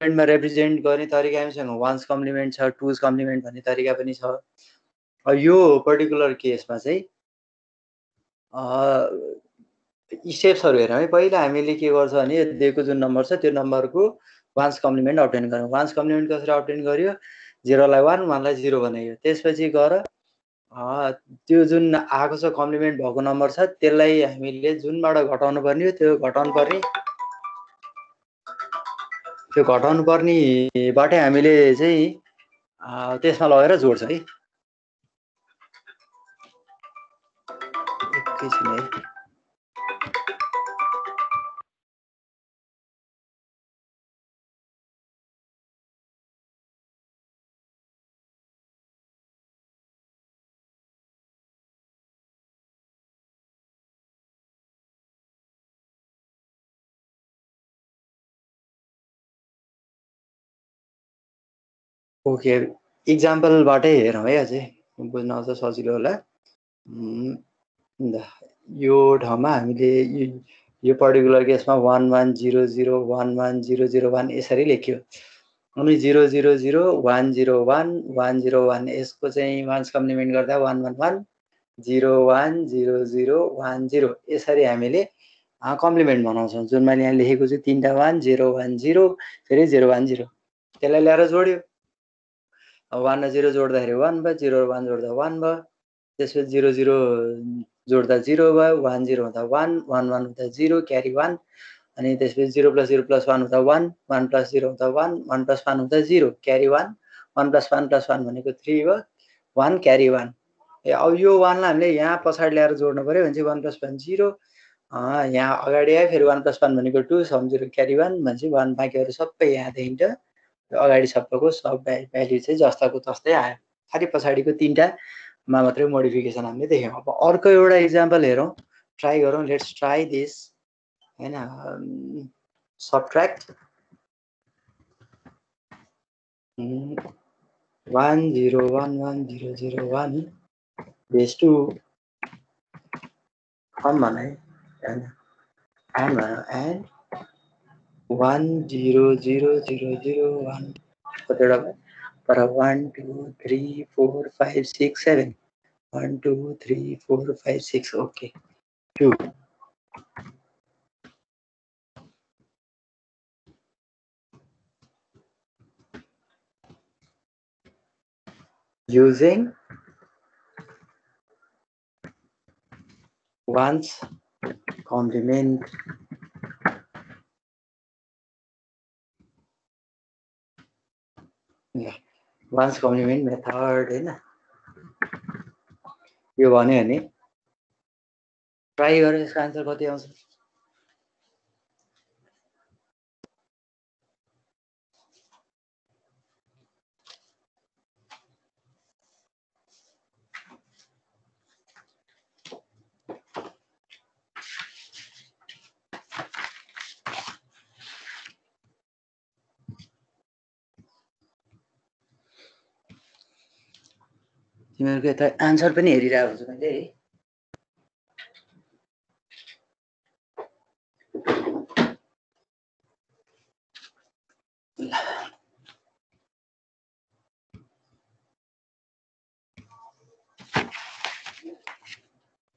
कम्प्लिमेन्टमा represent गर्ने तरिका हामीसँग वान्स कम्प्लिमेन्ट छ टुज कम्प्लिमेन्ट भन्ने तरिका पनि छ। यो पर्टिकुलर केसमा चाहिँ स्टेप्सहरू हेरौँ है। पहिला हामीले के गर्छ भने दिएको जुन नम्बर छ त्यो नम्बरको वान्स कम्प्लिमेन्ट अप्टेन गरौँ वान्स कम्प्लिमेन्ट कसरी अप्टेन गर्यो जिरोलाई वान वानलाई जिरो बनायो त्यसपछि गएर त्यो जुन आएको छ कम्प्लिमेन्ट भएको नम्बर छ त्यसलाई हामीले जुनबाट घटाउनु पर्ने हो त्यो घटाउनु पर्ने त्यो घटाउनु पर्नेबाटै हामीले चाहिँ त्यसमा लगेर जोड्छ है। एकैछिन है। ओके इक्जाम्पलबाटै हेरौँ है अझै। बुझ्न अझ सजिलो होला। यो ठाउँमा हामीले यो पर्टिकुलर केसमा one one zero zero one one zero zero one यसरी लेख्यो। अनि zero zero zero one zero one one zero one यसको चाहिँ वान्स कम्प्लिमेन्ट गर्दा one one one zero one zero zero one zero यसरी हामीले कम्प्लिमेन्ट बनाउँछौँ। जुन मैले यहाँ लेखेको छु तिनवटा वान जिरो वान जिरो फेरि जिरो वान जिरो त्यसलाई ल्याएर जोड्यो। वान र जिरो जोड्दाखेरि वान भयो जिरो र वान जोड्दा वान भयो त्यसपछि जिरो जिरो जोड्दा जिरो भयो वान जिरो हुँदा वान वान वान हुँदा जिरो क्यारी वान अनि त्यसपछि zero plus zero plus one हुँदा वान वान प्लस जिरो हुँदा वान वान प्लस वान हुँदा zero carry one one plus one plus one भनेको थ्री भयो वान क्यारी वान। ए अब यो वानलाई हामीले यहाँ पछाडि ल्याएर जोड्नु पऱ्यो भने चाहिँ वान प्लस वान जिरो यहाँ अगाडि आयो फेरि वान प्लस वान भनेको two sum zero carry one भनेपछि वान बाँकीहरू सबै यहाँ देखिन्छ अगाडि सबैको सब भ्याल्यु चाहिँ जस्ताको तस्तै आयो। खालि पछाडिको तिनवटामा मात्रै मोडिफिकेसन हामीले देख्यौँ। अब अर्को एउटा इक्जाम्पल हेरौँ। ट्राई गरौँ। लेट्स ट्राई दिस होइन subtract one zero one one zero zero one base two कम भन होइन and and one zero zero zero zero one. Para one two three four five six seven. One two three four five six. Okay. Two. Using one's complement one's complement method होइन? यो भन्यो भने try गरेर यसको answer कति आउँछ? तिमीहरूको यता एन्सर पनि हेरिरहेको हुन्छु मैले है।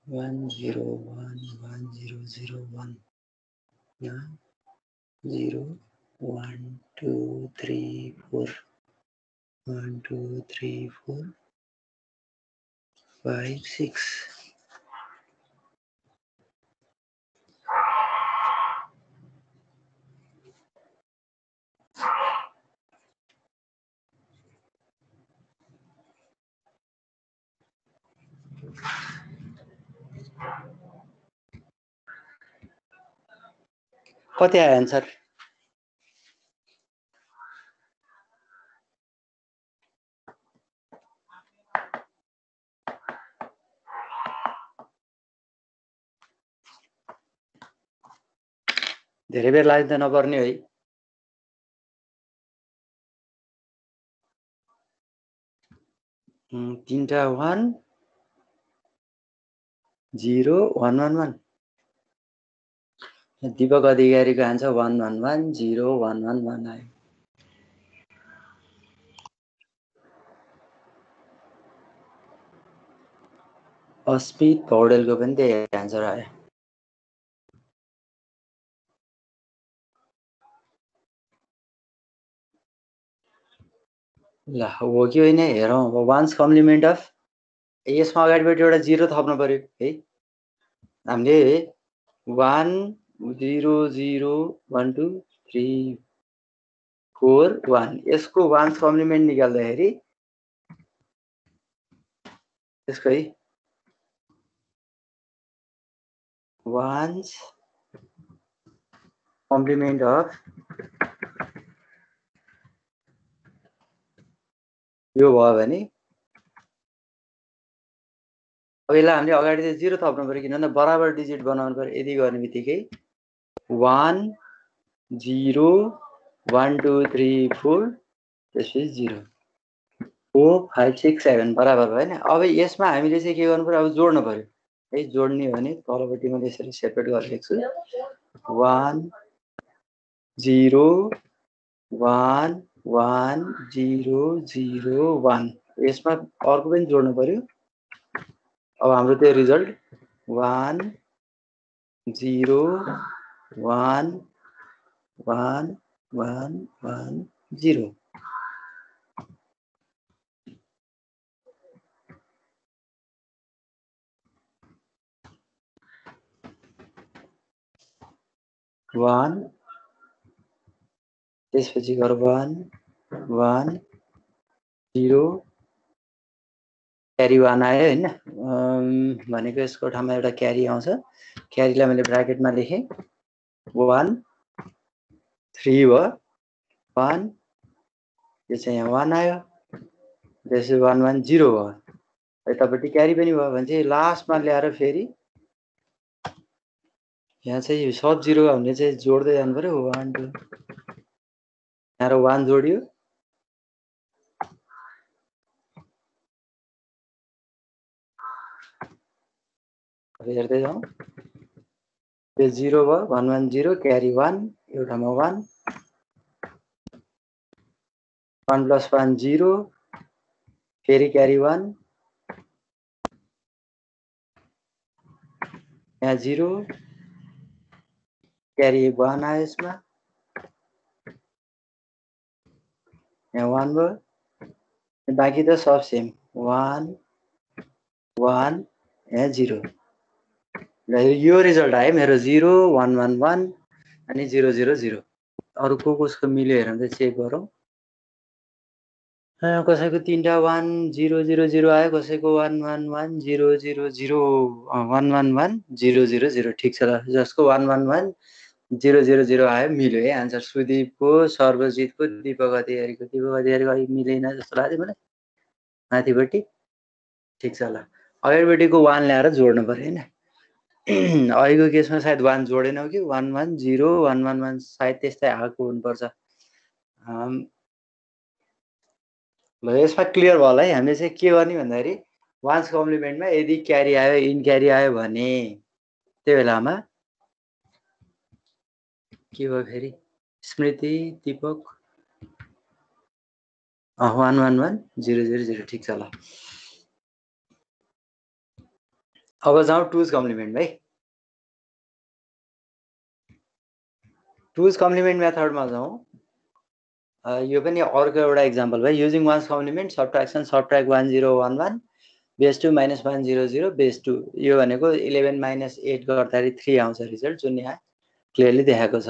One zero one one zero zero one zero one two three four one two three four five, six. कति आयो एन्सर धेरै बेर लाग्दै नपर्ने है। तिनवटा one zero one one one. Dipak अधिकारीको answer one one one zero one one one आयो। अस्मित पौडेलको पनि त्यही आन्सर आयो। ल हो कि होइन हेरौँ अब वान्स कम्प्लिमेन्ट अफ यसमा अगाडिबाट एउटा जिरो थप्नु पऱ्यो है? हामीले one zero zero one two three four one यसको वान्स कम्प्लिमेन्ट निकाल्दाखेरि यसको है वान्स कम्प्लिमेन्ट अफ यो भयो भने अब यसलाई हामीले अगाडि चाहिँ जिरो थप्नु पऱ्यो किनभने बराबर डिजिट बनाउनु पऱ्यो। यदि गर्ने बित्तिकै one zero one two three four त्यसपछि zero four five six seven बराबर भयो होइन अब यसमा हामीले चाहिँ के गर्नु पऱ्यो? अब जोड्नु पऱ्यो। है जोड्ने हो भने तलपट्टि मैले यसरी सेपरेट गरेर लेख्छु one zero one one zero zero one यसमा अर्को पनि जोड्नु पऱ्यो अब हाम्रो त्यो result one zero one one one one zero one त्यसपछि गर one one zero carry one आयो होइन। भनेको यसको ठाउँमा एउटा क्यारी आउँछ। क्यारीलाई मैले ब्राकेटमा लेखेँ। वान थ्री भयो। वान यो चाहिँ यहाँ वान आयो। त्यसपछि वान वान जिरो भयो। यतापट्टि क्यारी पनि भयो भने चाहिँ लास्टमा ल्याएर फेरि यहाँ चाहिँ सब जिरो हामीले चाहिँ जोड्दै जानु पऱ्यो वान टू। यहाँ वान जोडियो। हेर्दै जाउँ। यो जिरो भयो one one zero carry one एउटामा one one plus one zero फेरि क्यारी वान यहाँ जिरो क्यारी वान आयो यसमा। यहाँ वान भयो बाँकी त सब सेम वान वान यहाँ जिरो र यो रिजल्ट आयो मेरो जिरो वान वान वान अनि जिरो जिरो जिरो अरू को कसको मिल्यो हेरौँ चाहिँ चेक गरौँ कसैको तिनवटा वान जिरो जिरो जिरो आयो कसैको one one one zero zero zero one one one zero zero zero ठिक छ ल जसको one one one zero zero zero आयो मिल्यो है आन्सर। सुदीपको सर्वजितको दिपक अधिकारीको दिपक अधिकारीको अलिक मिलेन जस्तो लाग्यो मलाई। माथिपट्टि? ठिक छ ल। अगाडिपट्टिको वान ल्याएर जोड्नु पऱ्यो होइन। अहिलेको केसमा सायद वान जोडेनौ कि? One one zero one one one सायद त्यस्तै आएको हुनुपर्छ। ल यसमा क्लियर भयो होला है। हामीले चाहिँ के गर्ने भन्दाखेरि वान्स कम्प्लिमेन्टमा यदि क्यारी आयो इन क्यारी आयो भने त्यो बेलामा के भयो फेरि? Smriti Dipak? One one one. Zero zero zero. ठिक छ ल। अब जाउँ टुज कम्प्लिमेन्ट भाइ। टुज कम्प्लिमेन्ट मेथडमा जाउँ। यो पनि अर्को एउटा इक्जाम्पल भयो using one's complement subtraction subtract one zero one one base two minus one zero zero base two यो भनेको इलेभेन माइनस एट गर्दाखेरि थ्री आउँछ रिजल्ट जुन यहाँ क्लियरली देखाएको छ।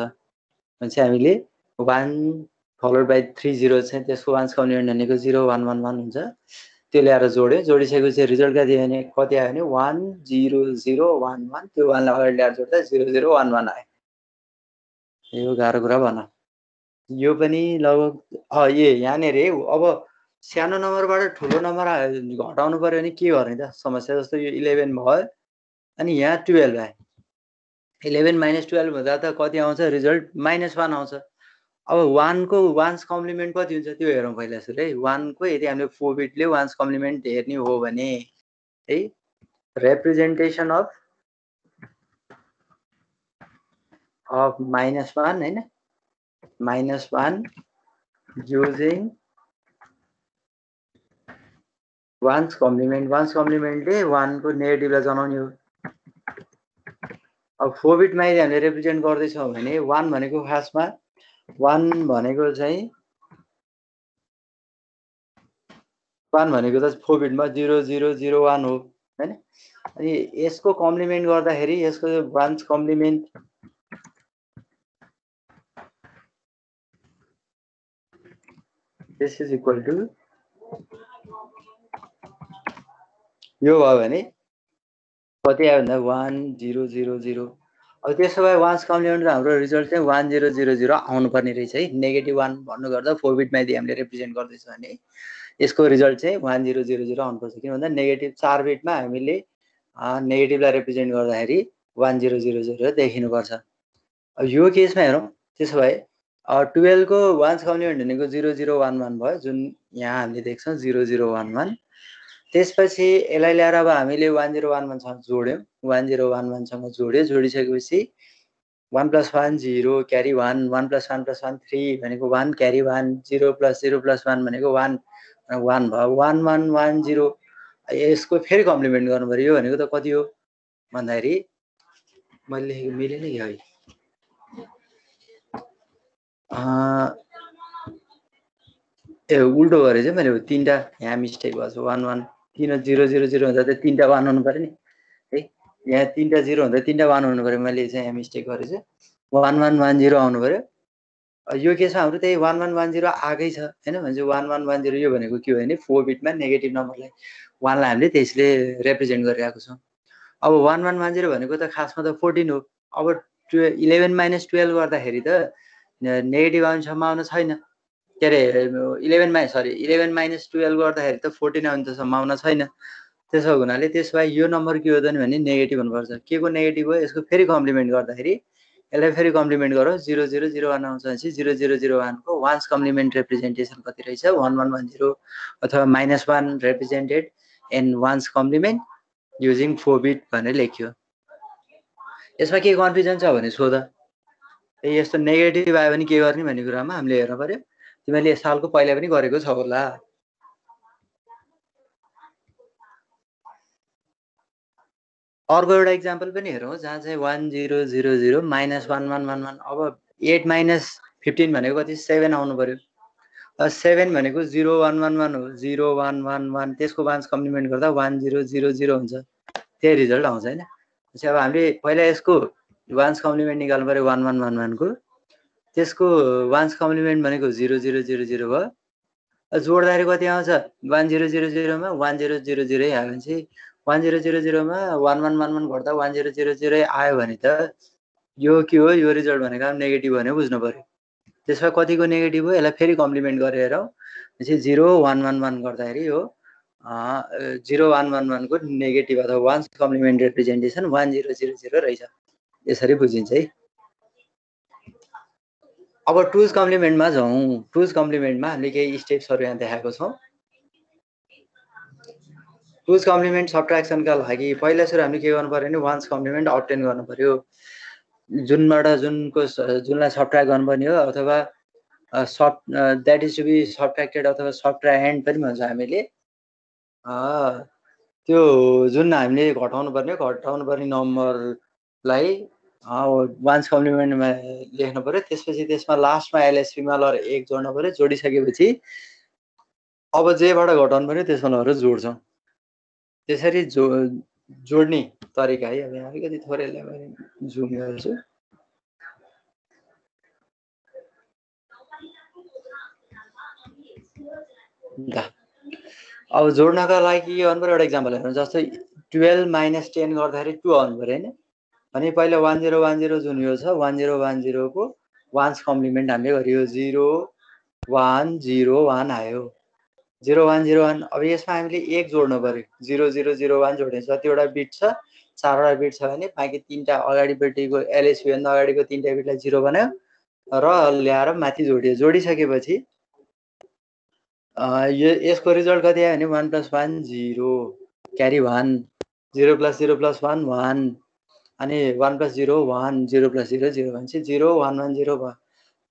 भने चाहिँ हामीले one followed by three zero चाहिँ त्यसको वान्स कम्प्लिमेन्ट भनेको जिरो वान वान वान हुन्छ। त्यो ल्याएर जोड्यो। जोडिसकेपछि रिजल्ट कति आयो भने कति आयो भने one zero zero one one त्यो वानलाई अगाडि ल्याएर जोड्दा जिरो जिरो वान वान आयो। यो गाह्रो कुरा भन। यो पनि लगभग ए यहाँनिर अब सानो नम्बरबाट ठुलो नम्बर घटाउनु पऱ्यो भने के गर्ने त? समस्या जस्तो यो इलेभेन भयो। अनि यहाँ टुवेल्भ आयो। इलेभेन माइनस टुवेल्भ हुँदा त कति आउँछ? रिजल्ट माइनस वान आउँछ। अब वानको वान्स कम्प्लिमेन्ट कति हुन्छ त्यो हेरौँ पहिला सुरु है? वानको यदि हामीले फोर बिटले वान्स कम्प्लिमेन्ट हेर्ने हो भने है? Representation of of minus one होइन? Minus one using one's complement one's कम्प्लिमेन्टले वानको नेगेटिभलाई जनाउने हो। अब फोर बिटमा यदि हामीले रिप्रेजेन्ट गर्दैछौँ भने वान भनेको खासमा वान भनेको चाहिँ वान भनेको त फोर बिटमा जिरो जिरो जिरो वान हो होइन? अनि यसको कम्प्लिमेन्ट गर्दाखेरि यसको one's complement this is equal to यो भयो भने कति आयो भन्दा वान जिरो जिरो जिरो। अब त्यसो भए वान्स कम्प्लिमेन्ट हाम्रो रिजल्ट चाहिँ वान जिरो जिरो जिरो आउनुपर्ने रहेछ है। नेगेटिभ वान भन्नु गर्दा फोर बिटमा यदि हामीले रिप्रेजेन्ट गर्दैछ भने यसको रिजल्ट चाहिँ वान जिरो जिरो जिरो आउनुपर्छ। किन भन्दा नेगेटिभ चार बिटमा हामीले नेगेटिभलाई रिप्रेजेन्ट गर्दाखेरि वान जिरो जिरो जिरो देखिनुपर्छ। अब यो केसमा हेरौँ त्यसो भए टुवेल्भको वान्स कम्प्लिमेन्ट भनेको जिरो जिरो वान वान भयो जुन यहाँ हामीले देख्छौँ जिरो जिरो वान वान। त्यसपछि यसलाई ल्याएर अब हामीले वान जिरो वान वानसँग जोड्यौँ। वान जिरो वान वानसँग जोड्यो जोडिसकेपछि one plus one zero carry one one plus one plus one three भनेको one carry one zero plus zero plus one भनेको वान। वान भयो वान वान वान जिरो। यसको फेरि complement गर्नु पऱ्यो यो भनेको त कति हो? भन्दाखेरि मैले लेखेको मिलेन कि है। ए उल्टो गरेँ चाहिँ मैले। तिनवटा यहाँ मिस्टेक भएको छ। One one. तिन जिरो जिरो जिरो हुँदा त तिनवटा वान हुनु पऱ्यो नि। है यहाँ तिनवटा जिरो हुँदा तिनवटा वान हुनु पऱ्यो। मैले चाहिँ यहाँ मिस्टेक गरेछु। वान वान वान जिरो आउनु पऱ्यो। यो केसमा हाम्रो त्यही वान वान वान जिरो आएकै छ होइन? भने चाहिँ वान वान वान जिरो यो भनेको के हो भने फोर बिटमा नेगेटिभ नम्बरलाई वानलाई हामीले त्यसले रिप्रेजेन्ट गरिरहेको छौँ। अब वान वान वान जिरो भनेको त खासमा त फोर्टिन हो। अब टुवे इलेभेन माइनस टुवेल्भ गर्दाखेरि त नेगेटिभ आउनु छैन। के अरे eleven my sorry eleven minus twelve गर्दाखेरि त फोर्टिन आउने त सम्भावना छैन। त्यसो हुनाले त्यसो भए यो नम्बर के हो त भने नेगेटिभ हुनुपर्छ। के को नेगेटिभ हो? यसको फेरि कम्प्लिमेन्ट गर्दाखेरि यसलाई फेरि कम्प्लिमेन्ट गरौँ। जिरो जिरो जिरो वान आउँछ भनेपछि जिरो जिरो जिरो वानको वान्स कम्प्लिमेन्ट रिप्रेजेन्टेसन कति रहेछ? वान वान वान जिरो अथवा minus one represented and one's complement using four bit भनेर लेख्यो। यसमा के कन्फ्युजन छ भने सोध। ए यस्तो नेगेटिभ आयो भने के गर्ने भन्ने कुरामा हामीले हेर्नु पऱ्यो तिमीले यस सालको पहिला पनि गरेको छ होला। अर्को एउटा इक्जाम्पल पनि हेरौँ जहाँ चाहिँ one zero zero zero minus one one one one अब एट माइनस फिफ्टिन भनेको कति? सेभेन आउनु पऱ्यो सेभेन भनेको जिरो वान वान वान हो। जिरो वान वान वान त्यसको वान्स कम्प्लिमेन्ट गर्दा वान जिरो जिरो जिरो हुन्छ। त्यही रिजल्ट आउँछ होइन? अब हामीले पहिला यसको वान्स कम्प्लिमेन्ट निकाल्नु पऱ्यो वान वान वान वानको त्यसको वान्स कम्प्लिमेन्ट भनेको जिरो जिरो जिरो जिरो भयो। जोड्दाखेरि कति आउँछ? वान जिरो जिरो जिरोमा वान जिरो जिरो जिरो आयो भने चाहिँ वान जिरो जिरो जिरोमा वान वान वान वान घट्दा वान जिरो जिरो जिरो आयो भने त यो के हो? यो रिजल्ट भनेको नेगेटिभ भने बुझ्नु पऱ्यो त्यसमा कतिको नेगेटिभ हो? यसलाई फेरि कम्प्लिमेन्ट गरेर चाहिँ जिरो वान वान वान गर्दाखेरि हो जिरो वान वान वानको नेगेटिभ अथवा one's complement representation one zero zero zero रहेछ। यसरी बुझिन्छ है। अब टुज कम्प्लिमेन्टमा जाउँ। टुज कम्प्लिमेन्टमा हामीले केही स्टेप्सहरू यहाँ देखाएको छौँ। टुज कम्प्लिमेन्ट सब्ट्राक्सनका लागि पहिला सुरु हामीले के गर्नु पऱ्यो भने वान्स कम्प्लिमेन्ट अप्टेन गर्नु पऱ्यो जुनबाट जुनको जुनलाई सब्ट्राक्ट गर्नुपर्ने हो अथवा soft that is to be subtracted अथवा सब्ट्राहेन्ड पनि भन्छ हामीले। त्यो जुन हामीले घटाउनु पर्ने घटाउनु पर्ने नम्बरलाई वान्स कम्प्लिमेन्टमा लेख्नु पऱ्यो। त्यसपछि त्यसमा लास्टमा एलएसपीमा लगेर एक जोड्नु पऱ्यो। जोडिसकेपछि अब जेबाट घटाउनु पऱ्यो त्यसमा लगेर जोड्छौँ। त्यसरी जो जोड्ने तरिका है। अब यहाँ अलिकति थोरै जुम गर्छु। अब जोड्नका लागि के गर्नु पऱ्यो एउटा इक्जाम्पल हेर्नु जस्तै टुवेल्भ माइनस टेन गर्दाखेरि टु आउनु पऱ्यो होइन? भने पहिला वान जिरो वान जिरो जुन यो छ वान जिरो वान जिरोको वान्स कम्प्लिमेन्ट हामीले गरियो जिरो वान जिरो वान आयो। जिरो वान जिरो वान अब यसमा हामीले एक जोड्नु पऱ्यो। जिरो जिरो जिरो वान जोड्ने जतिवटा बिट छ चारवटा बिट छ भने बाँकी तिनवटा अगाडिपट्टिको एलएसपीभन्दा अगाडिको तिनवटा बिटलाई जिरो बनायो र ल्याएर माथि जोडियो। जोडिसकेपछि यो यसको रिजल्ट कति आयो भने one plus one zero. Carry one. Zero plus zero plus one one. अनि one plus zero one zero plus zero zero भनेपछि जिरो वान वान जिरो भयो।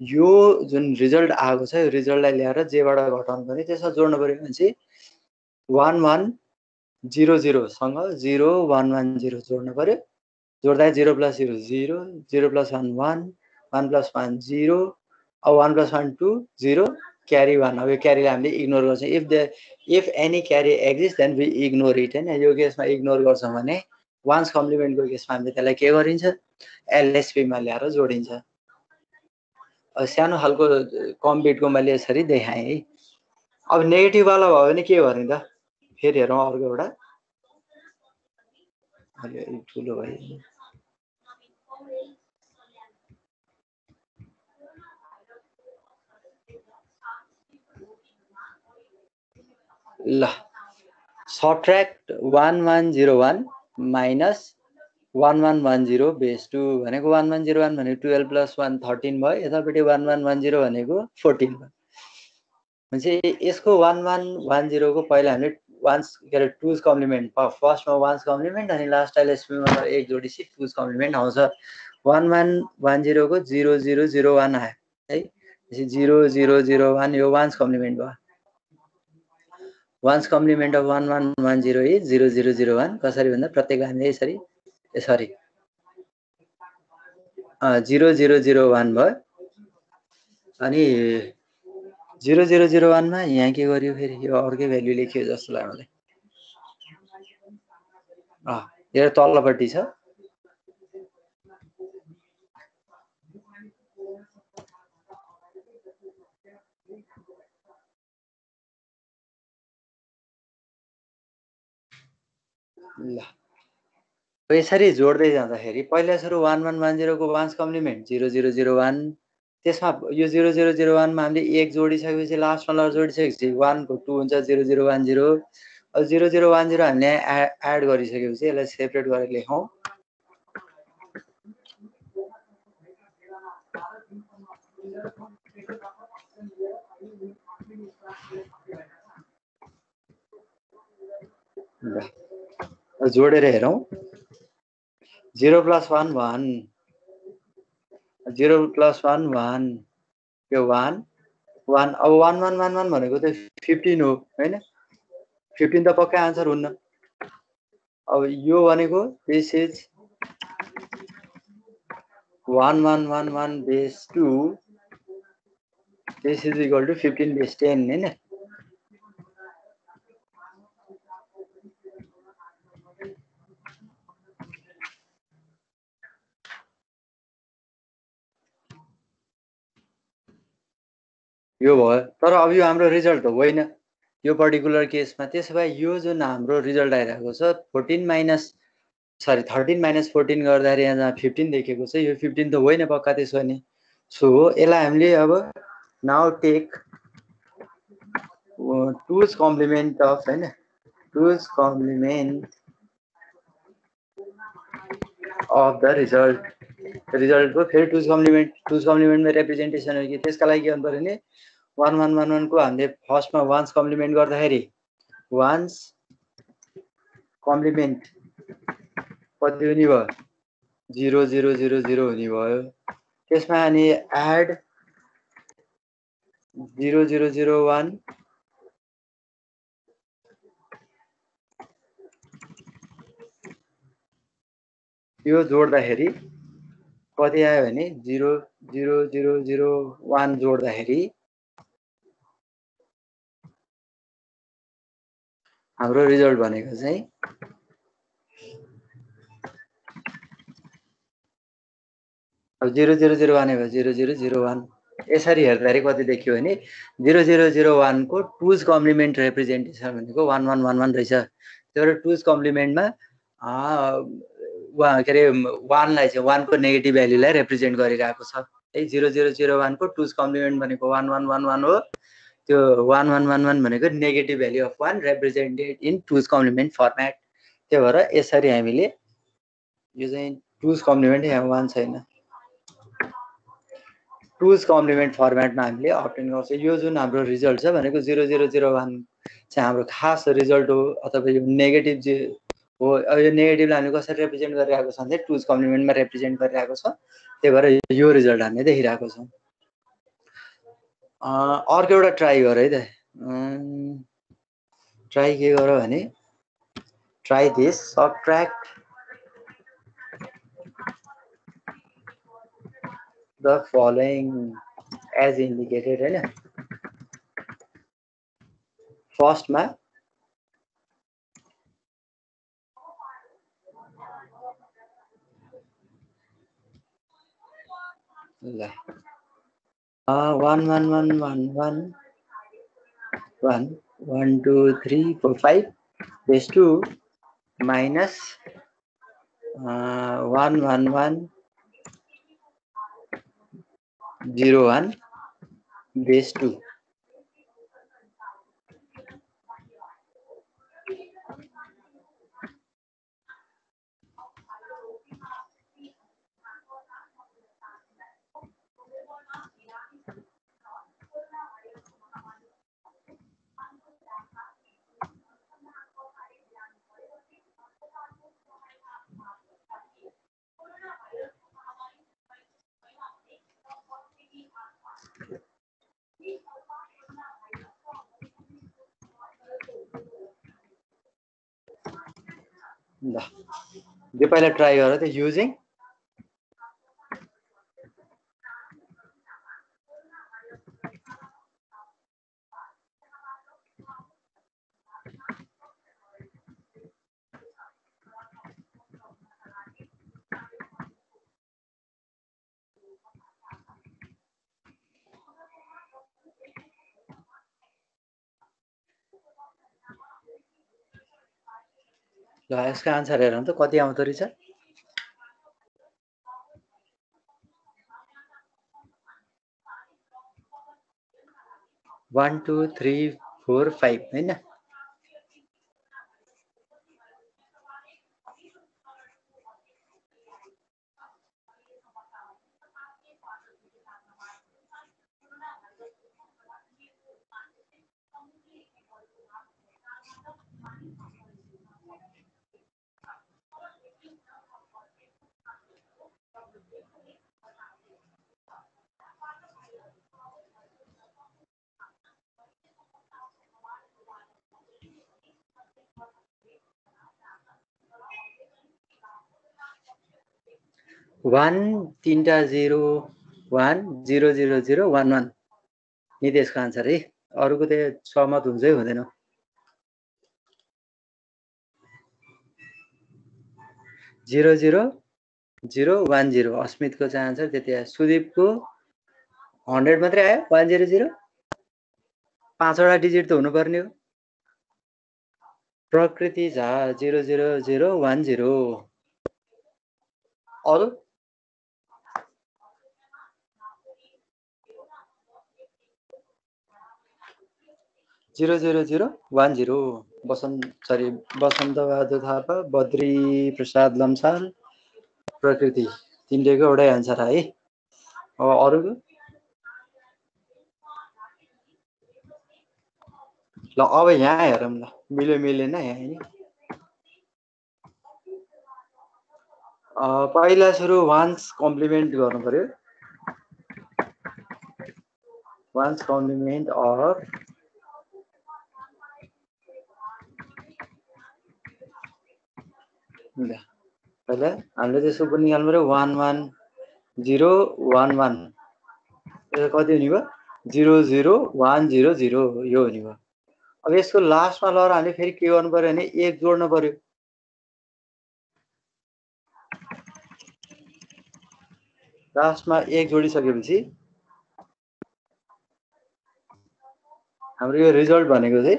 यो जुन रिजल्ट आएको छ यो रिजल्टलाई ल्याएर जेबाट घटाउनु पर्ने त्यसमा जोड्नु पऱ्यो भने चाहिँ वान वान जिरो जिरोसँग जिरो वान वान जिरो जोड्नु पऱ्यो। जोड्दा zero plus zero zero zero plus one one one plus one zero अब one plus one two zero carry one. अब यो क्यारीलाई हामीले इग्नोर गर्छौँ। If the if any carry exist then we ignore it होइन यो केसमा इग्नोर गर्छौँ भने वान्स कम्प्लिमेन्टको केसमा हामीले त्यसलाई के गरिन्छ? एलएसपीमा ल्याएर जोडिन्छ। सानो खालको कम बिटको मैले यसरी देखाएँ है। अब नेगेटिभवाला भयो भने के गर्ने त? फेरि हेरौँ अर्को एउटा। ठुलो भयो। ल subtract one one zero one. Minus one one one zero base two भनेको वान वान जिरो वान भनेको टुवेल्भ प्लस वान थर्टिन भयो यतापट्टि वान वान वान जिरो भनेको फोर्टिन भयो। भनेपछि यसको वान वान वान जिरोको पहिला हामीले वान्स के अरे टुज कम्प्लिमेन्ट फर्स्टमा वान्स कम्प्लिमेन्ट अनि लास्ट एलएसपीमा एक जोडिसी टुज कम्प्लिमेन्ट आउँछ। वान वान वान जिरोको जिरो जिरो जिरो वान आयो। है जिरो जिरो जिरो वान यो वान्स कम्प्लिमेन्ट भयो। One's complement of one one one zero is zero zero zero one कसरी भन्दा प्रत्येक हामीले यसरी sorry zero zero zero one भयो। अनि जिरो जिरो जिरो वानमा यहाँ के गर्यो फेरि? यो अर्कै भ्याल्यु लेख्यो जस्तो लाग्यो मलाई। यो तल्लोपट्टि छ। ल। यसरी जोड्दै जाँदाखेरि पहिला सुरु one one one जिरोको one's complement zero zero zero one त्यसमा यो जिरो जिरो जिरो वानमा हामीले एक जोडिसकेपछि लास्टमा ल जोडिसकेपछि वानको टू हुन्छ जिरो जिरो वान जिरो अब जिरो जिरो वान जिरो हामीले एड गरिसकेपछि यसलाई सेपरेट गरेर लेखौँ। जोडेर हेरौँ zero plus one one zero plus one one यो वान वान अब वान वान वान वान भनेको त फिफ्टिन हो होइन? फिफ्टिन त पक्कै आन्सर हुन्न। अब यो भनेको this is one one one one base two this is equal to fifteen base ten होइन? यो भयो। तर अब यो हाम्रो रिजल्ट होइन? यो पर्टिकुलर केसमा त्यसो भए यो जुन हाम्रो रिजल्ट आइरहेको छ fourteen minus sorry thirteen minus fourteen गर्दाखेरि यहाँ जहाँ फिफ्टिन देखेको छ यो फिफ्टिन त होइन पक्का त्यसो भने सो हो यसलाई हामीले अब now take two's complement of होइन? Two's complement of the result रिजल्टको फेरि टुज कम्प्लिमेन्ट टुज कम्प्लिमेन्टमा रिप्रेजेन्टेसन हो कि त्यसका लागि के गर्नु पऱ्यो भने वान वान वान वानको हामीले फर्स्टमा वान्स कम्प्लिमेन्ट गर्दाखेरि वान्स कम्प्लिमेन्ट कति हुने भयो। जिरो जिरो जिरो जिरो हुने भयो। त्यसमा अनि add zero zero zero one यो जोड्दाखेरि कति आयो भने zero zero zero zero one जोड्दाखेरि हाम्रो रिजल्ट भनेको चाहिँ अब जिरो जिरो जिरो वान भयो जिरो जिरो जिरो वान यसरी हेर्दाखेरि कति देखियो भने जिरो जिरो जिरो वानको टुज कम्प्लिमेन्ट रिप्रेजेन्टेसन भनेको वान वान वान वान रहेछ। भएर टुज कम्प्लिमेन्टमा वा के अरे वानलाई चाहिँ वानको नेगेटिभ भ्याल्युलाई रिप्रेजेन्ट गरिरहेको छ। है जिरो जिरो जिरो वानको टुज कम्प्लिमेन्ट भनेको वान वान वान वान हो। त्यो वान वान वान वान भनेको negative value of one represented in two's complement format त्यही भएर यसरी हामीले यो चाहिँ टुज कम्प्लिमेन्ट यहाँ वान छैन। टुज कम्प्लिमेन्ट फर्मेटमा हामीले अप्टेन गर्छ। यो जुन हाम्रो रिजल्ट छ भनेको जिरो जिरो जिरो वान चाहिँ हाम्रो खास रिजल्ट हो अथवा यो नेगेटिभ जे हो यो नेगेटिभलाई हामीले कसरी रिप्रेजेन्ट गरिरहेको छ भने टुज कम्प्लिमेन्टमा रिप्रेजेन्ट गरिरहेको छ। त्यही भएर यो रिजल्ट हामीले देखिरहेको छौँ। अर्को एउटा ट्राई गर है त। ट्राई के गर भने try this subtract the following as indicated होइन फर्स्टमा ल। Uh, one, one, one, one, one, one, one, two, three, four, five. Base two minus uh, one, one, one, zero, one. Base two. यो पहिला try गर त using ल यसको answer हेरौँ त कति आउँदो रहेछ? One two three four five होइन? वान तिनवटा zero one zero zero zero one one नि त्यसको आन्सर है अरूको त सहमत हुन्छ हुँदैन zero zero zero one zero अस्मितको चाहिँ आन्सर त्यति आयो सुदीपको हन्ड्रेड मात्रै आयो वान जिरो जिरो पाँचवटा डिजिट त हुनुपर्ने हो Prakriti Jha zero zero zero one zero अरू zero zero zero one zero Basanta sorry Basanta Bahadur Thapa Badri Prasad Lamsal Prakriti तिनटेको एउटै आन्सर है अब अरूको ल अब यहाँ हेरौँ ल मिल्यो मिलेन यहाँ होइन पहिला सुरु वान्स कम्प्लिमेन्ट गर्नु पर्यो वान्स कम्प्लिमेन्ट अफ पहिला हामीले त्यसको पनि निकाल्नु पऱ्यो one one zero one one कति हुने भयो? Zero zero one zero zero यो हुने भयो। अब यसको लास्टमा लगेर हामीले फेरि के गर्नु पऱ्यो भने एक जोड्नु पऱ्यो लास्टमा एक जोडिसकेपछि हाम्रो यो रिजल्ट भनेको चाहिँ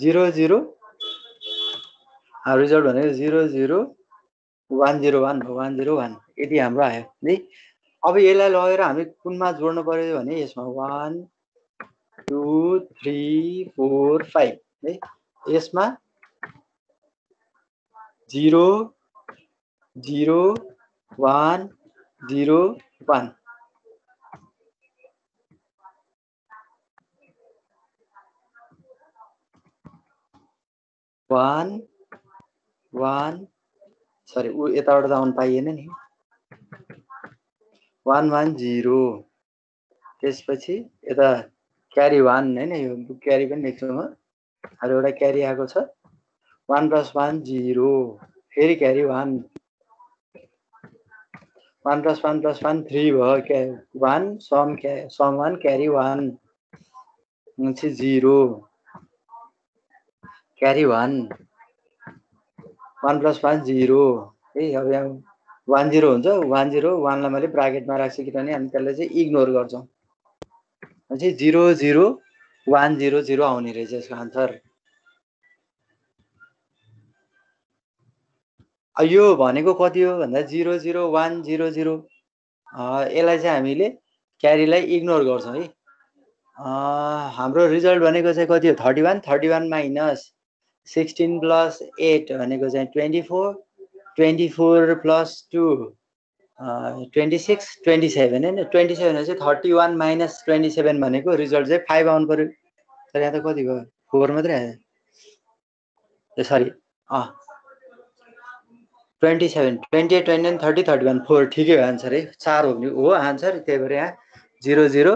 जिरो जिरो? रिजल्ट भनेको zero zero one zero one one zero one यति हाम्रो आयो। है अब यसलाई लगेर हामी कुनमा जोड्नु पऱ्यो भने यसमा one two three four five है यसमा zero zero one zero one one one sorry ऊ यताबाट त आउनु पाइएन नि वान वान जिरो त्यसपछि यता क्यारी वान होइन यो क्यारी पनि लेख्छु म। अब एउटा क्यारी आएको छ। वान प्लस वान जिरो फेरि carry one one plus one plus one three भयो। क्या वान सम क्या sum one carry one zero carry one one plus one zero है अब यहाँ वान जिरो हुन्छ। वान जिरो वानलाई मैले ब्राकेटमा राख्छु किनभने हामी त्यसलाई चाहिँ इग्नोर गर्छौँ। चाहिँ zero zero one zero zero आउने रहेछ यसको आन्सर। यो भनेको कति हो भन्दा zero zero one zero zero यसलाई चाहिँ हामीले क्यारीलाई इग्नोर गर्छौँ है। हाम्रो रिजल्ट भनेको चाहिँ कति हो? Thirty one thirty one minus sixteen plus eight भनेको चाहिँ twenty four twenty four plus two twenty six twenty seven होइन? ट्वेन्टी सेभेन चाहिँ thirty one minus twenty seven भनेको रिजल्ट चाहिँ फाइभ आउनु पऱ्यो। तर यहाँ त कति भयो? फोर मात्रै आयो। सरी अँ twenty seven twenty eight twenty nine thirty thirty one four ठिकै हो आन्सर है। चार हो भने हो आन्सर त्यही भएर यहाँ zero zero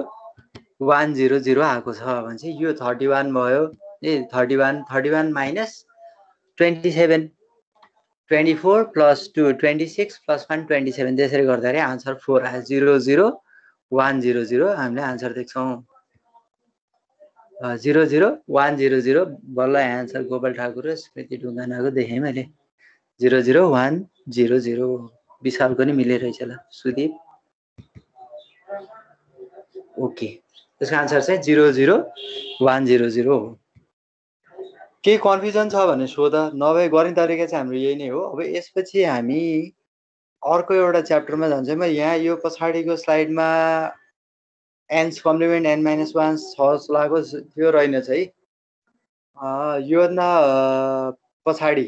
one zero zero आएको छ भने चाहिँ यो थर्टी वान भयो। ए thirty one thirty one minus twenty seven twenty four plus two twenty six plus one twenty seven त्यसरी गर्दाखेरि आन्सर फोर आयो zero zero one zero zero हामीले आन्सर देख्छौँ। Zero zero one zero zero बल्ल answer Gopal Thakur र स्मृति ढुङ्गानाको देखेँ मैले। Zero zero one zero zero विशालको नि मिलिरहेछ ल सुदीप। ओके त्यसको आन्सर चाहिँ zero zero one zero zero हो। केही कन्फ्युजन छ भने सोध नभए गर्ने तरिका चाहिँ हाम्रो यही नै हो। अब यसपछि हामी अर्को एउटा च्याप्टरमा जान्छौँ। यहाँ यो पछाडिको स्लाइडमा n's complement n minus one छ लागो त्यो रहेनछ है। योभन्दा पछाडि।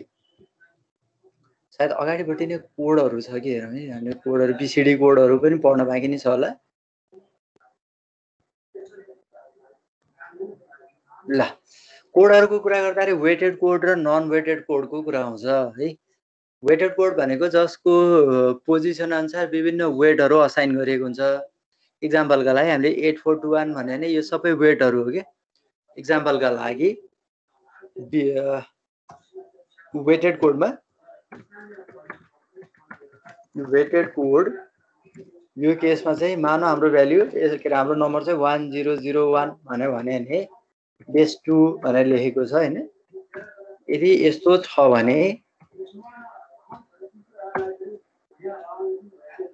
सायद अगाडिपट्टि नै कोडहरू छ कि हेरौँ है। हामीले कोडहरू बिसिडी कोडहरू पनि पढ्न बाँकी नै छ होला। ल। कोडहरूको कुरा गर्दाखेरि वेटेड कोड र नन वेटेड कोडको कुरा आउँछ है? वेटेड कोड भनेको जसको पोजिसन अनुसार विभिन्न वेटहरू असाइन गरिएको हुन्छ। इक्जाम्पलका लागि हामीले एट फोर टू वान भन्यो भने यो सबै वेटहरू हो कि? इक्जाम्पलका लागि वेटेड कोडमा वेटेड कोड यो केसमा चाहिँ मानव हाम्रो भ्याल्यु के अरे हाम्रो नम्बर चाहिँ वान जिरो जिरो वान भन्यो भने बेस टू भनेर लेखेको छ होइन। यदि यस्तो छ भने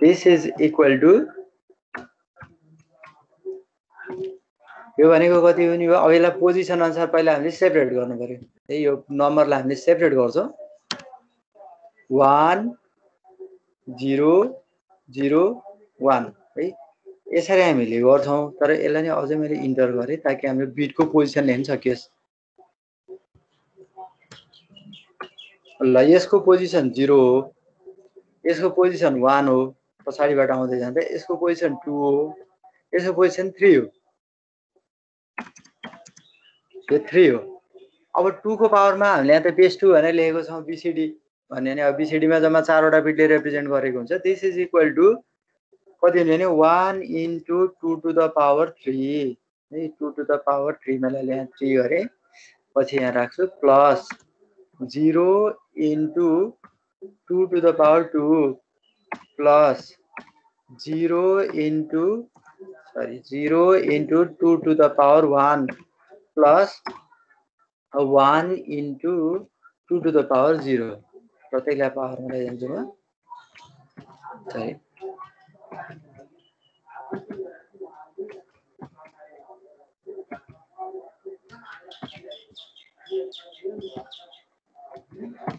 दिस इज इक्वल टु यो भनेको कति हुने भयो अब यसलाई पोजिसन अनुसार पहिला हामीले सेपरेट गर्नु पऱ्यो। है यो नम्बरलाई हामीले सेपरेट गर्छौँ। वान जिरो जिरो वान है? यसरी हामीले गर्छौँ तर यसलाई नै अझै मैले इन्टर गरेँ ताकि हाम्रो बिटको पोजिसन लेख्न सकियोस्। ल यसको पोजिसन जिरो हो यसको पोजिसन वान हो पछाडिबाट आउँदै जाँदा यसको पोजिसन टू हो यसको पोजिसन थ्री हो। यो थ्री हो। अब टूको पावरमा हामीले यहाँ त बेस टू भनेर लेखेको छौँ बिसिडी भन्यो भने अब बिसिडीमा जम्मा चारवटा बिटले रिप्रेजेन्ट गरेको हुन्छ दिस इज इक्वल टु कति हुने भने one into two to the power three है two to the power three मैले यहाँ थ्री गरेँ पछि यहाँ राख्छु plus zero into two to the power two plus zero into sorry zero into two to the power one plus one into two to the power zero प्रत्येकलाई पावरमा ल्याइदिन्छु म सरी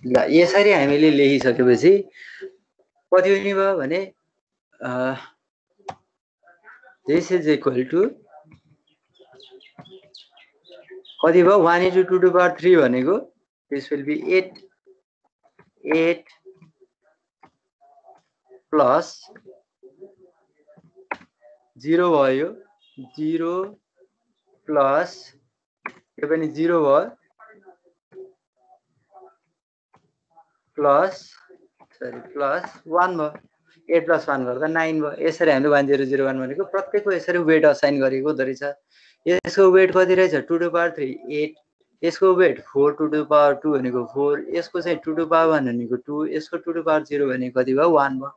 ल यसरी हामीले लेखिसकेपछि कति हुने भयो भने दिस इज इक्वल टु कति भयो? One into two to power three भनेको this will be eight eight plus zero भयो जिरो प्लस यो पनि जिरो भयो प्लस सरी प्लस वान भयो। एट प्लस वान गर्दा नाइन भयो। यसरी हामीले वान जिरो जिरो वान भनेको प्रत्येकको यसरी वेट असाइन गरेको हुँदो रहेछ। यसको वेट कति रहेछ? Two to power three eight यसको weight four two to power two भनेको फोर यसको चाहिँ टु टु पावर वान भनेको टू यसको टु टु पावर जिरो भनेको कति भयो? वान भयो।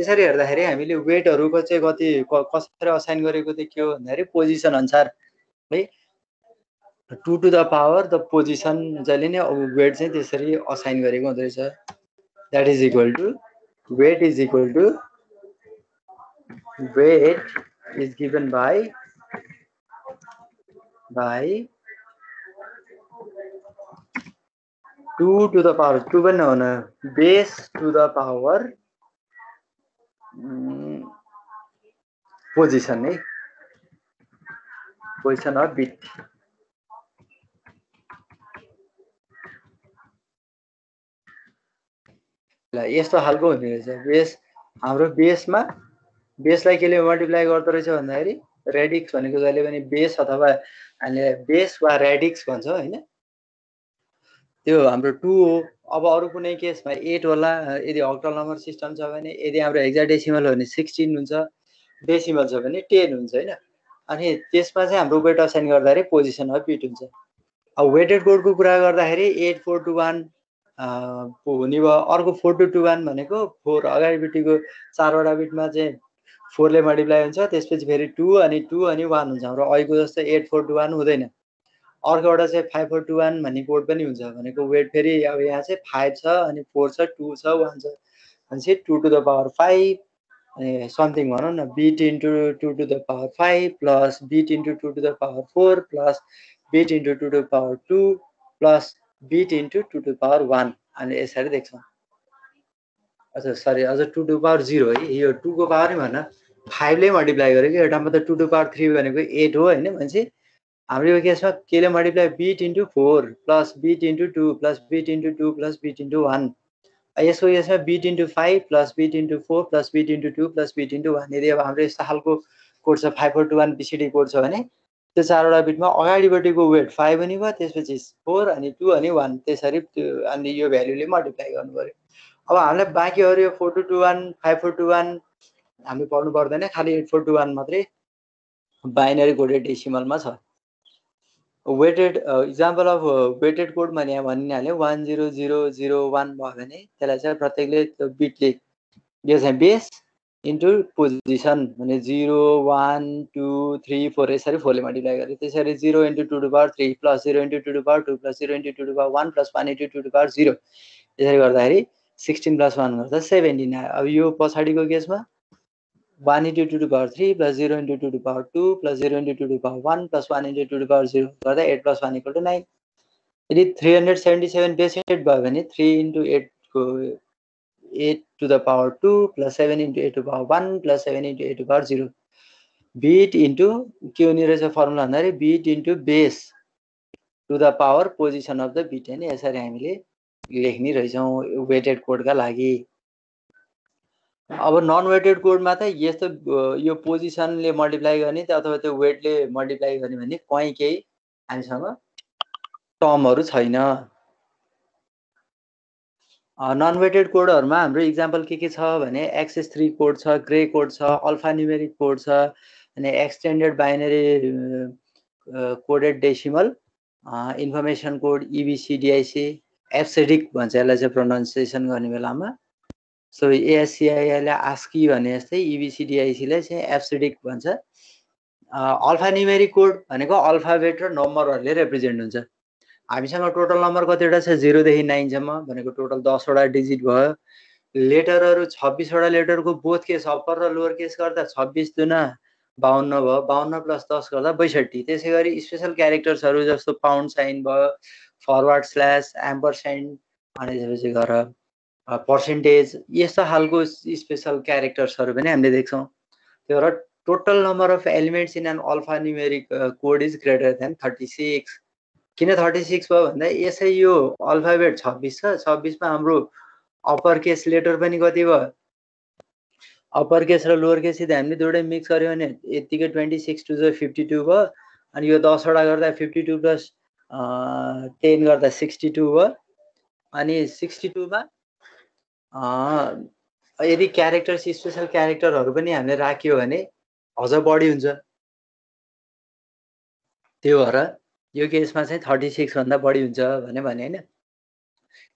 यसरी हेर्दाखेरि हामीले वेटहरूको चाहिँ कति कसरी असाइन गरेको देखियो भन्दाखेरि पोजिसन अनुसार है? Two to the power the position जहिले नै वेट चाहिँ त्यसरी असाइन गरेको हुँदो रहेछ। That is equal to weight is equal to weight is given by by two to the power two पनि नहुन base to the power position है। Position of bit. यस्तो खालको हुने रहेछ। बेस हाम्रो बेसमा बेसलाई केले मल्टिप्लाई गर्दो रहेछ भन्दाखेरि रेडिक्स भनेको जहिले पनि बेस अथवा हामीले बेस वा रेडिक्स भन्छौँ होइन? त्यो हाम्रो टु हो अब अरू कुनै केसमा एट होला यदि अक्टल नम्बर सिस्टम छ भने यदि हाम्रो एक्जाडेसिमल हो भने सिक्सटिन हुन्छ डेसिमल छ भने टेन हुन्छ होइन? अनि त्यसमा चाहिँ हाम्रो वेट असाइन गर्दाखेरि पोजिसन अफ बिट हुन्छ। अब वेटेड कोडको कुरा गर्दाखेरि एट फोर टू वान हुने भयो। अर्को फोर टू टू वान भनेको फोर अगाडिपट्टिको चारवटा बिटमा चाहिँ फोरले मल्टिप्लाई हुन्छ त्यसपछि फेरि टू अनि टू अनि वान हुन्छ। हाम्रो अहिलेको जस्तो एट फोर टू वान हुँदैन। अर्को एउटा चाहिँ फाइभ फोर टू वान भन्ने कोड पनि हुन्छ। भनेको वेट फेरि अब यहाँ चाहिँ फाइभ छ अनि फोर छ टू छ वान छ। भनेपछि two to the power five अनि समथिङ भनौँ न bit into two to the power five plus bit into two to the power four plus bit into two to power two plus bit into two to power one हामीले यसरी देख्छौँ। अच्छा sorry अझ to to power zero है। यो टूको power नै भन फाइभले multiply गरेको एउटामा त टु टु पावर थ्री भनेको एट हो होइन? भनेपछि हाम्रो यो केसमा केले multiply bit into four plus bit into two plus bit into two plus bit into one यसको यसमा bit into five plus bit into four plus bit into two plus bit into one यदि अब हाम्रो यस्तो खालको code छ five four two one BCD code छ भने त्यो चारवटा बिटमा अगाडिपट्टिको वेट फाइभ अनि भयो त्यसपछि फोर अनि टू अनि वान त्यसरी त्यो अनि यो भ्याल्युले मल्टिप्लाई गर्नु पऱ्यो अब हामीलाई बाँकी अरू यो four two two one five four two one हामी पढ्नु पर्दैन खालि एट फोर टू वान मात्रै बाइनरी कोडेड डेसिमलमा छ weighted example of weighted code भने यहाँ भनिहाल्यो one zero zero zero one भयो भने त्यसलाई चाहिँ प्रत्येकले त्यो बिटले यो चाहिँ बेस इन्टु पोजिसन भने zero one two three four यसरी फोरले मल्टिप्लाई गरेँ त्यसरी zero into two to power three plus zero into two to power two plus zero into two to power one plus one into two to power zero यसरी गर्दाखेरि sixteen plus one गर्दा seventeen आयो। अब यो पछाडिको केसमा one into two to power three plus zero into two to power two plus zero into two to power one plus one into two to power zero गर्दा eight plus one equal to nine यदि three hundred seventy seven base eight भयो भने three into एटको eight to the power two plus seven into eight to power one plus seven into eight to power zero bit into के हुने रहेछ formula भन्दाखेरि bit into base to the power position of the bit होइन यसरी हामीले लेख्ने रहेछौँ weighted कोडका लागि। अब नन वेटेड कोडमा त यस्तो यो पोजिसनले मल्टिप्लाई गर्ने अथवा त्यो वेटले मल्टिप्लाई गर्ने भने कहीँ केही हामीसँग टर्महरू छैन। नन वेटेड कोडहरूमा हाम्रो इक्जाम्पल के के छ भने एक्सेस थ्री कोड छ ग्रे कोड छ अल्फा न्युमेरिक कोड छ अनि extended binary coded decimal information code EBCDIC एप्सेडिक भन्छ यसलाई चाहिँ प्रोनाउन्सिएसन गर्ने बेलामा। सो एएससिआइआईले आस्की भने जस्तै इबिसिडिआइसीलाई चाहिँ एप्सिडिक भन्छ। अल्फा निमेरिक कोड भनेको अल्फाबेट र नम्बरहरूले रिप्रेजेन्ट हुन्छ। हामीसँग टोटल नम्बर कतिवटा छ? जिरोदेखि नाइनसम्म भनेको टोटल दसवटा डिजिट भयो। लेटरहरू छब्बिसवटा लेटरको बोथ केस अप्पर र लोवर केस गर्दा छब्बिस दुना बाहन्न भयो। बाहन्न प्लस दस गर्दा बैसठी त्यसै गरी स्पेसल क्यारेक्टर्सहरू जस्तो पाउन्ड साइन भयो फरवार्ड स्ल्यास एम्पर साइन त्यसपछि गर पर्सेन्टेज यस्तो खालको स्पेसल क्यारेक्टर्सहरू पनि हामीले देख्छौँ। त्यो र total number of elements in an alphanumeric code is greater than thirty six किन थर्टी सिक्स भयो भन्दा यसै यो अल्फाबेट छब्बिस छ। छब्बिसमा हाम्रो अप्पर केस लेटर पनि कति भयो? अप्पर केस र लोवर केस यदि हामीले दुइटै मिक्स गऱ्यो भने यत्तिकै ट्वेन्टी सिक्स टू जो फिफ्टी टू भयो। अनि यो दसवटा गर्दा फिफ्टी टू प्लस टेन गर्दा सिक्सटी टू भयो। अनि सिक्सटी टूमा यदि क्यारेक्टर्स स्पेसल क्यारेक्टरहरू पनि हामीले राख्यो भने अझ बढी हुन्छ। त्यो भएर यो केसमा चाहिँ थर्टी सिक्सभन्दा बढी हुन्छ भने भने होइन।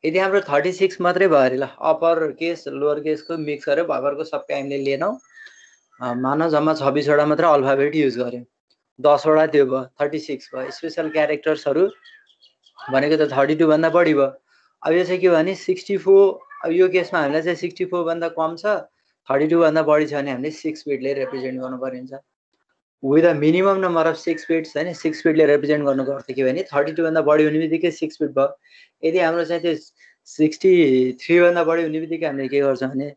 यदि हाम्रो थर्टी सिक्स मात्रै भयो अरे ल अप्पर केस लोवर केसको मिक्स गरेर भर्खरको सबै हामीले लिएनौँ। मानव जम्मा छब्बिसवटा मात्रै अल्फाबेट युज गऱ्यौँ। दसवटा त्यो भयो थर्टी सिक्स भयो। स्पेसल क्यारेक्टर्सहरू भनेको त थर्टी टूभन्दा बढी भयो। अब यो चाहिँ के भने सिक्सटी फोर अब यो केसमा हामीलाई चाहिँ सिक्सटी फोरभन्दा कम छ थर्टी टूभन्दा बढी छ भने हामीले सिक्स बिटले रिप्रेजेन्ट गर्नु परिन्छ। With a minimum number of six bits होइन सिक्स बिटले रिप्रेजेन्ट गर्नु गर्थ्यो कि भने थर्टी टूभन्दा बढी हुने बित्तिकै सिक्स बिट भयो। यदि हाम्रो चाहिँ त्यो सिक्सटी थ्रीभन्दा बढी हुने बित्तिकै हामीले के गर्छौँ भने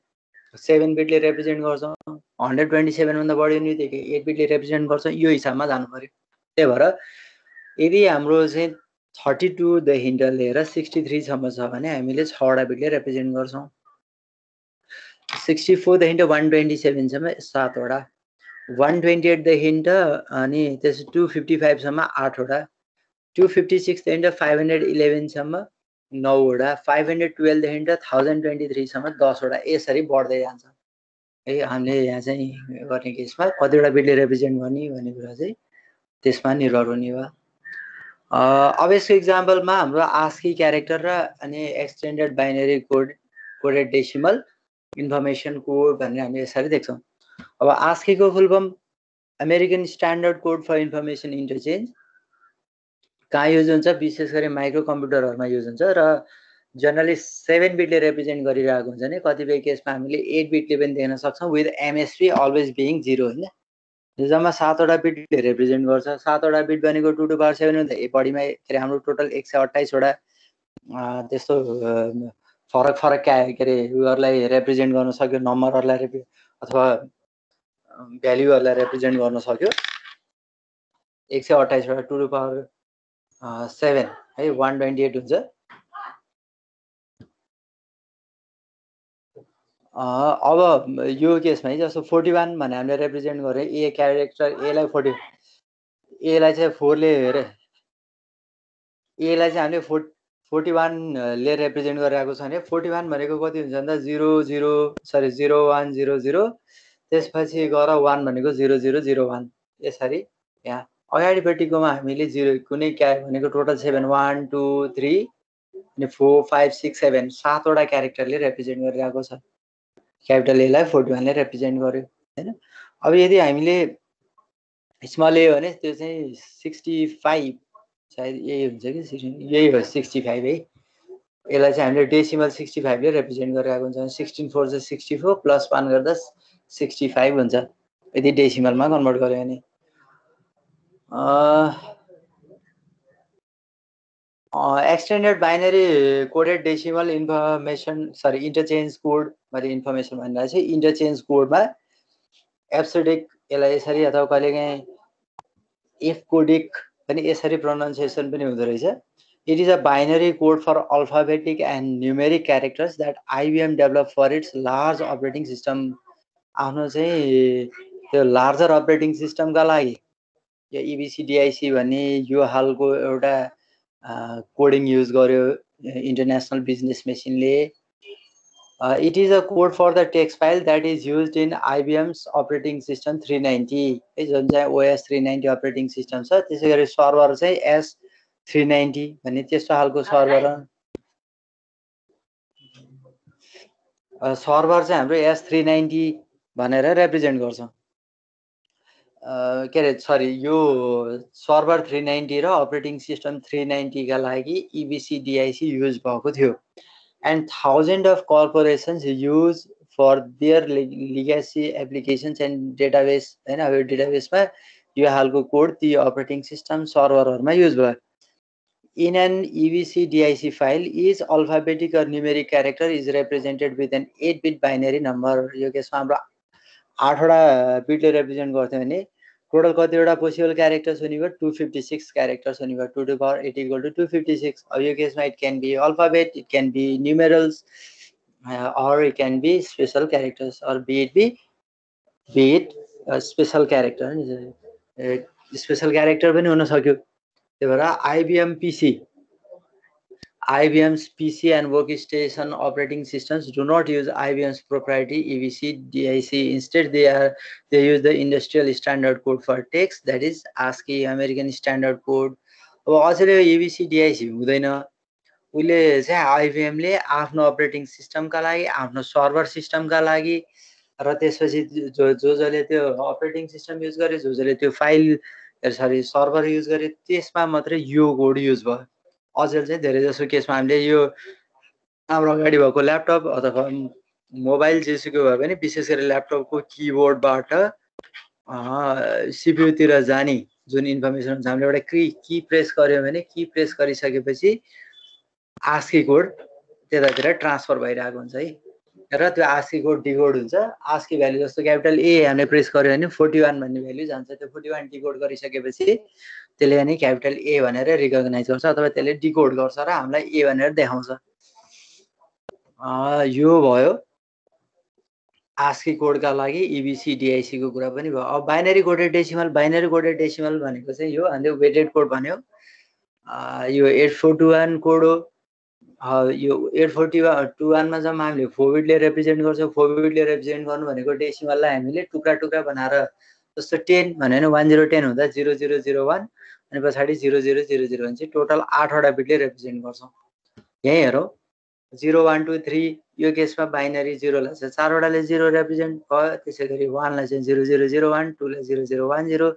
सेभेन बिटले रिप्रेजेन्ट गर्छौँ हन्ड्रेड ट्वेन्टी सेभेनभन्दा बढी हुने बित्तिकै एट बिटले रिप्रेजेन्ट गर्छौँ यो हिसाबमा जानु पऱ्यो। त्यही भएर यदि हाम्रो चाहिँ थर्टी टूदेखि लिएर सिक्सटी थ्रीसम्म छ भने हामीले छवटा बिटले रिप्रेजेन्ट गर्छौँ। सिक्सटी फोरदेखि वान ट्वेन्टी सेभेनसम्म सातवटा वान ट्वेन्टी एटदेखि अनि त्यस टु फिफ्टी फाइभसम्म आठवटा टु फिफ्टी सिक्सदेखि फाइभ हन्ड्रेड इलेभेनसम्म नौवटा फाइभ हन्ड्रेड टुवेल्भदेखि थाउजन्ड ट्वेन्टी थ्रीसम्म दसवटा यसरी बढ्दै जान्छ। है हामीले यहाँ चाहिँ गर्ने केसमा कतिवटा बिटले रिप्रेजेन्ट गर्ने भन्ने कुरा चाहिँ त्यसमा निर्भर हुने भयो अब यसको इक्जाम्पलमा हाम्रो आस्की क्यारेक्टर र अनि extended binary code coded decimal information code भनेर हामी यसरी देख्छौँ। अब आस्कीको full form American standard code for information interchange कहाँ युज हुन्छ? विशेष गरी माइक्रो कम्प्युटरहरूमा युज हुन्छ र जनरली सेभेन बिटले रिप्रेजेन्ट गरिरहेको हुन्छ भने कतिपय केसमा हामीले एट बिटले पनि देख्न सक्छौँ। With MSP always being zero होइन? जम्मा सातवटा बिटले रिप्रेजेन्ट गर्छ। सातवटा बिट भनेको टु टु पावर सेभेन भन्दा बढीमा के अरे हाम्रो टोटल एक सय अट्ठाइसवटा त्यस्तो फरक फरक क्या के अरे उयोहरूलाई रिप्रेजेन्ट गर्न सक्यो नम्बरहरूलाई रिप्रे अथवा भ्याल्युहरूलाई रिप्रेजेन्ट गर्न सक्यो। एक सय अट्ठाइसवटा टु टु पावर सेभेन है वान ट्वेन्टी एट हुन्छ। अब यो केसमा है जस्तो फोर्टी वान भने हामीले रिप्रेजेन्ट गऱ्यो ए क्यारेक्टर एलाई फोर्टी एलाई चाहिँ फोरले हेरे एलाई चाहिँ हामीले फोर् फोर्टी वानले रिप्रेजेन्ट गरिरहेको छ भने फोर्टी वान भनेको कति हुन्छ भन्दा zero zero sorry zero one zero zero. त्यसपछि गएर वान भनेको जिरो जिरो जिरो वान। यसरी यहाँ अगाडिपट्टिकोमा हामीले जिरो कुनै क्या भनेको total seven one two three अनि फोर फाइभ सिक्स सेभेन सातवटा क्यारेक्टरले रिप्रेजेन्ट गरिरहेको छ। क्यापिटल एलाई फोर्टी वानले रिप्रेजेन्ट गर्यो होइन? अब यदि हामीले स्मल ए भने त्यो चाहिँ सिक्सटी फाइभ सायद यही हुन्छ कि? सिक्सटी यही हो सिक्सटी फाइभ है। यसलाई चाहिँ हामीले डेसिमल सिक्सटी फाइभले रिप्रेजेन्ट गरिरहेको हुन्छ। सिक्सटिन फोर चाहिँ सिक्सटी फोर प्लस वान गर्दा सिक्सटी फाइभ हुन्छ। यदि डेसिमलमा कन्भर्ट गऱ्यो भने। Extended binary coded decimal information sorry interchange code मैले इन्फर्मेसन भनेर चाहिँ इन्टरचेन्ज कोडमा एप्सोडिक यसलाई यसरी अथवा कहिलेकाहीँ एफ कोडिक पनि यसरी प्रोनाउन्सिएसन पनि हुँदो रहेछ। It is a binary code for alphabetic and numeric characters that IBM develop for its large operating system आफ्नो चाहिँ त्यो लार्जर अपरेटिङ सिस्टमका लागि यो इबिसिडिआइसी भन्ने यो हालको एउटा कोडिङ युज गर्यो international business मेसिनले it is a code for the text file that is use in IBM's operating system three ninety है जुन चाहिँ OS three ninety operating system छ त्यसै गरी सर्भर चाहिँ एस थ्री नाइन्टी भन्ने त्यस्तो खालको सर्भर सर्भर चाहिँ हाम्रो एस थ्री नाइन्टी भनेर रिप्रेजेन्ट गर्छ। के अरे सरी यो सर्भर थ्री नाइन्टी र अपरेटिङ सिस्टम थ्री नाइन्टीका लागि इबिसी डिआइसी युज भएको थियो। and thousand of corporations use for their legacy applications and database होइन अब यो डेटाबेसमा यो खालको कोड ती अपरेटिङ सिस्टम सर्भरहरूमा युज भयो in an EBCDIC file is alphabetic or numeric character is represented with an eight bit binary number यो केसमा हाम्रो आठवटा बिटले रिप्रेजेन्ट गर्थ्यो भने टोटल कतिवटा पोसिबल क्यारेक्टर्स हुने भयो? टु फिफ्टी सिक्स क्यारेक्टर्स हुने भयो. Two to power eight equal to two fifty six अब यो केसमा it can be alphabet it can be numerals or it can be special characters or be it be be it special character special character पनि हुन सक्यो। त्यही भएर IBM पिसी IBM's PC and workstation operating systems do not use IBM's proprietary EBC DIC. Instead, they are they use the industrial standard code for text that is ASCII American Standard Code. अब अझैले ABC डिआइसी हुँदैन उसले चाहिँ आइबिएमले आफ्नो operating सिस्टमका लागि आफ्नो server सिस्टमका लागि र त्यसपछि जो जो जसले त्यो अपरेटिङ सिस्टम युज गरे जो जसले त्यो फाइल सरी सर्भर युज गरे त्यसमा मात्रै यो कोड युज भयो अचेल चाहिँ धेरै जसो केसमा हामीले यो हाम्रो अगाडि भएको ल्यापटप अथवा मोबाइल जेसुकै भए पनि विशेष गरी ल्यापटपको किबोर्डबाट सिपियुतिर जाने जुन इन्फर्मेसन हुन्छ हामीले एउटा कि की प्रेस गऱ्यो भने की प्रेस गरिसकेपछि आस्की कोड त्यतातिर ट्रान्सफर भइरहेको हुन्छ है। र त्यो आस्की कोड डिकोड हुन्छ। आस्की भ्याल्यु जस्तो क्यापिटल ए हामीले प्रेस गऱ्यो भने फोर्टी वान भन्ने भ्याल्यु जान्छ। त्यो फोर्टी वान डिकोड गरिसकेपछि त्यसले अनि क्यापिटल ए भनेर रिकगनाइज गर्छ अथवा त्यसले डिकोड गर्छ र हामीलाई ए भनेर देखाउँछ। यो भयो। आस्की कोडका लागि इबिसी डिआइसीको कुरा पनि भयो। अब binary coded decimal binary coded decimal भनेको चाहिँ यो हामीले वेटेड कोड भन्यो। यो eight four two one code हो। यो एट फोर्टी टु वानमा जम्मा हामीले फोबिडले रिप्रेजेन्ट गर्छौँ। फोबिडले रिप्रेजेन्ट गर्नु भनेको डेसिमललाई हामीले टुक्रा टुक्रा बनाएर जस्तो टेन भन्यो भने वान जिरो टेन हुँदा जिरो जिरो जिरो वान अनि पछाडि जिरो जिरो जिरो जिरो भने चाहिँ टोटल आठवटा बिटले रिप्रेजेन्ट गर्छौँ। यहीँ हेरौँ जिरो वान टू थ्री यो केसमा बाइनरी जिरोलाई चाहिँ चारवटाले जिरो रिप्रेजेन्ट भयो त्यसै गरी वानलाई चाहिँ जिरो जिरो जिरो वान टूलाई जिरो जिरो वान जिरो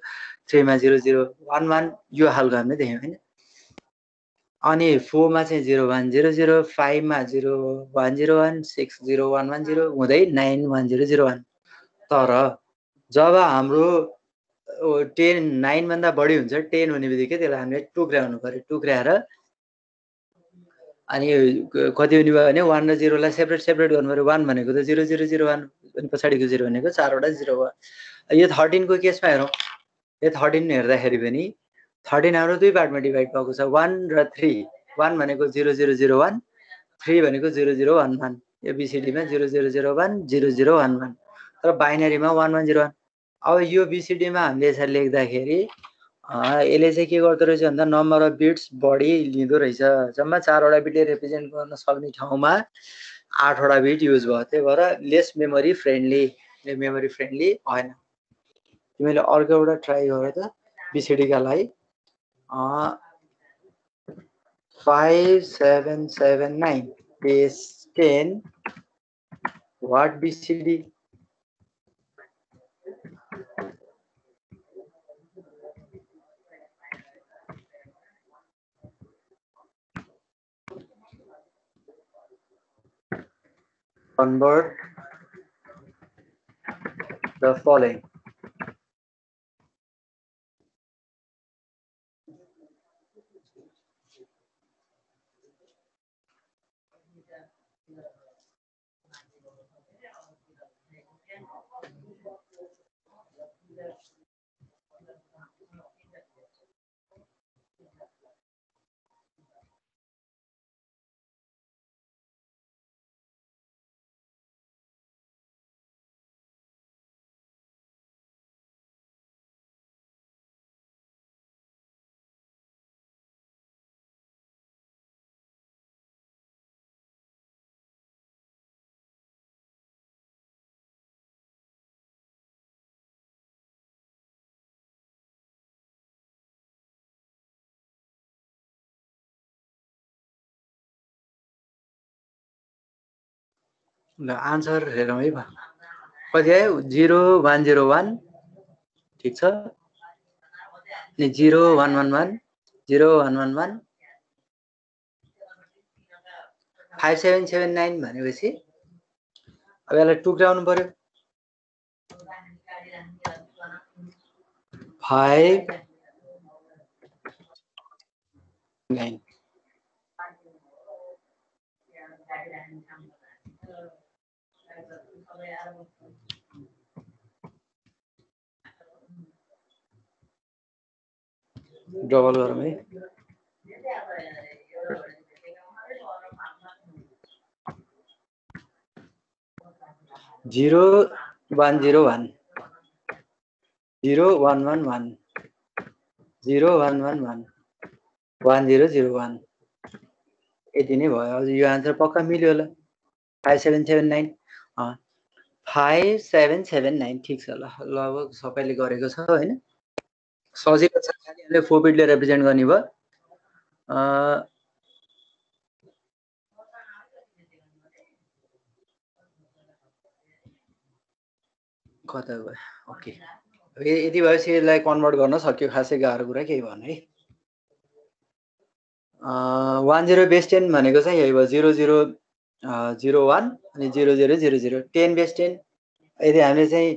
थ्रीमा जिरो जिरो वान वान यो खालको हामीले देख्यौँ होइन। अनि फोरमा चाहिँ जिरो वान जिरो जिरो फाइभमा zero one zero one six zero one one zero हुँदै nine one zero zero one तर जब हाम्रो टेन नाइनभन्दा बढी हुन्छ। टेन हुने बित्तिकै त्यसलाई हामीले टुक्राउनु पऱ्यो टुक्राएर अनि कति हुने भयो भने वान र जिरोलाई सेपरेट सेपरेट गर्नु पऱ्यो। वान भनेको त जिरो जिरो जिरो वान अनि पछाडिको जिरो भनेको चारवटा जिरो भयो। यो थर्टिनको केसमा हेरौँ। यो थर्टिन हेर्दाखेरि पनि थर्टिन हाम्रो दुई पार्टमा डिभाइड भएको छ। वान र थ्री वान भनेको zero zero zero one three भनेको जिरो जिरो वान वान यो बिसिडीमा zero zero zero one zero zero one one तर बाइनरीमा वान वान जिरो वान अब यो बिसिडीमा हामीले यसरी लेख्दाखेरि यसले चाहिँ के गर्दो रहेछ भन्दा नम्बर अफ बिट्स बढी लिँदो रहेछ। जम्मा चारवटा बिटले रिप्रेजेन्ट गर्न सक्ने ठाउँमा आठवटा बिट युज भयो। त्यही भएर less memory friendly memory friendly भएन। तिमीले अर्को एउटा ट्राई गर त बिसिडीका लागि। five seven seven nine base ten what BCD convert the following ल आन्सर हेरौँ है कति आयो जिरो वान जिरो वान ठिक छ? अनि zero one one one zero one one one five seven seven nine भनेपछि अब यसलाई टुक्राउनु पर्यो। फाइभ नाइन डबल गरौँ है zero one zero one zero one one one zero one one one one zero zero one यति नै भयो। हजुर यो आन्सर पक्का मिल्यो होला। Five seven seven nine five seven seven nine ठिक छ ल लगभग सबैले गरेको छ होइन? सजिलो छ हामीले फोर बिटले रिप्रेजेन्ट गर्ने भयो। कता भयो ओके। यति भएपछि यसलाई कन्भर्ट गर्न सक्यो खासै गाह्रो कुरा केही भएन है। वान जिरो बेस टेन भनेको चाहिँ यही भयो जिरो जिरो जिरो वान अनि zero zero zero zero. Ten base ten यदि हामीले चाहिँ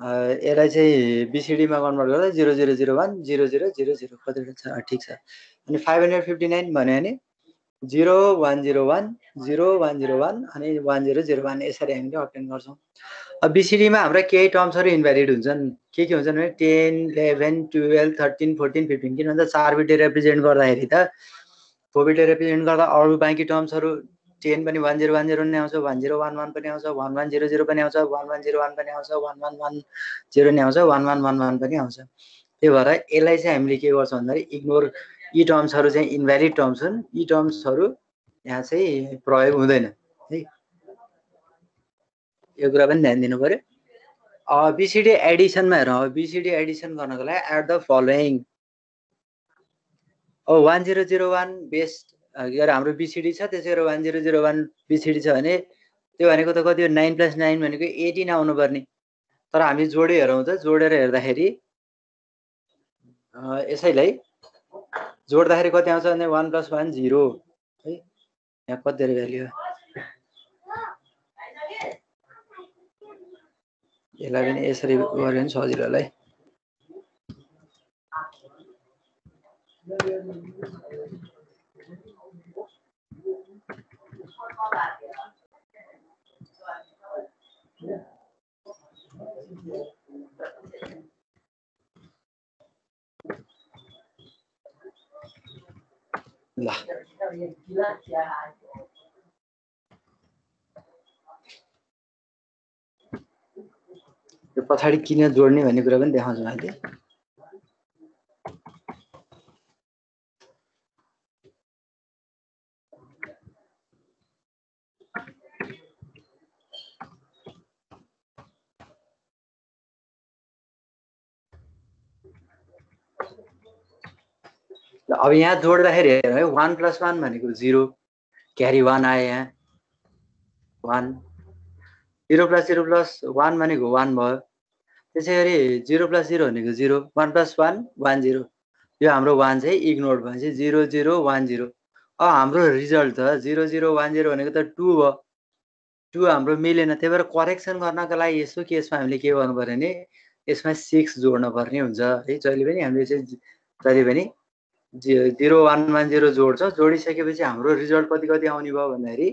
यसलाई चाहिँ बिसिडीमा कन्भर्ट गर्दा zero zero zero one zero zero zero zero कतिवटा छ? ठिक छ। अनि फाइभ हन्ड्रेड फिफ्टी नाइन भन्यो भने zero one zero one zero one zero one अनि वान जिरो जिरो वान यसरी हामीले अप्टेन गर्छौँ। अब बिसिडीमा हाम्रा केही टर्म्सहरू इन्भ्यालिड हुन्छन्। के के हुन्छन् भने ten eleven twelve thirteen fourteen fifteen किन भन्दा चार बिटे रिप्रेजेन्ट गर्दाखेरि त फोर बिटे रिप्रेजेन्ट गर्दा अरू बाँकी टर्म्सहरू टेन पनि वान जिरो वान जिरो नै आउँछ वान जिरो वान वान पनि आउँछ वान वान जिरो जिरो पनि आउँछ वान वान जिरो वान पनि आउँछ वान वान वान जिरो नै आउँछ वान वान वान वान पनि आउँछ। त्यही भएर यसलाई चाहिँ हामीले के गर्छौँ भन्दाखेरि इग्नोर यी टर्म्सहरू चाहिँ इन्भ्यालिड टर्म्स हुन्। यी टर्म्सहरू यहाँ चाहिँ प्रयोग हुँदैन है? यो कुरा पनि ध्यान दिनु पऱ्यो। बिसिडी एडिसनमा हेरौँ। बिसिडी एडिसन गर्नको लागि add the following one zero zero one best के अरे हाम्रो बिसिडी छ त्यसै गरेर one zero zero one BCD छ भने त्यो भनेको त कति हो नाइन प्लस नाइन भनेको एटिन आउनुपर्ने। तर हामी जोडे हेरौँ त जोडेर हेर्दाखेरि यसैलाई जोड्दाखेरि कति आउँछ भने वान प्लस वान जिरो है? यहाँ कति भ्याल्यु यसलाई पनि यसरी गऱ्यो भने सजिलो होला है यो पछाडि किन जोड्ने भन्ने कुरा पनि देखाउँछु अहिले अब यहाँ जोड्दाखेरि हेरौँ है वान प्लस वान भनेको जिरो क्यारी वान आयो यहाँ one zero plus zero plus one भनेको वान भयो। त्यसै गरी जिरो प्लस जिरो भनेको zero one plus one one zero यो हाम्रो वान चाहिँ इग्नोर भएपछि जिरो जिरो वान जिरो अब हाम्रो रिजल्ट त जिरो जिरो वान जिरो भनेको त टू भयो। टू हाम्रो मिलेन त्यही भएर करेक्सन गर्नको लागि यसो केसमा हामीले के गर्नु पऱ्यो भने यसमा सिक्स जोड्नु पर्ने हुन्छ। है जहिले पनि हामीले चाहिँ जहिले पनि जिरो वान वान जिरो जोड्छ जोडिसकेपछि हाम्रो रिजल्ट कति कति आउने भयो भन्दाखेरि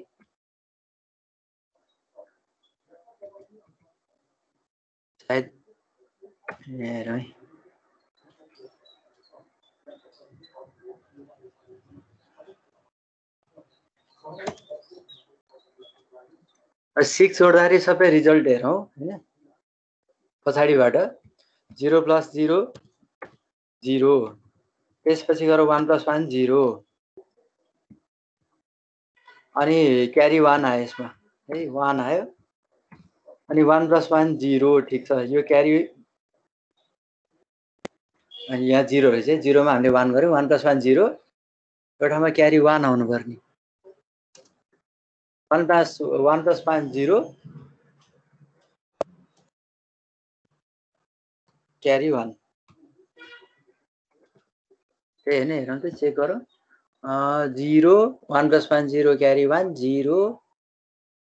सायद सिक्स जोड्दाखेरि सबै रिजल्ट हेरौँ होइन? पछाडिबाट जिरो प्लस जिरो जिरो। त्यसपछि गएर वान प्लस वान जिरो। अनि क्यारी वान आयो यसमा। है वान आयो। अनि वान प्लस वान जिरो ठिक छ। यो क्यारी अनि यहाँ जिरो रहेछ जिरोमा हामीले वान गऱ्यौँ। One plus one zero. ठाउँमा क्यारी वान आउनुपर्ने। One plus one plus one zero. Carry one. त्यही होइन हेरौँ त चेक गरौँ। Zero one plus one zero carry one zero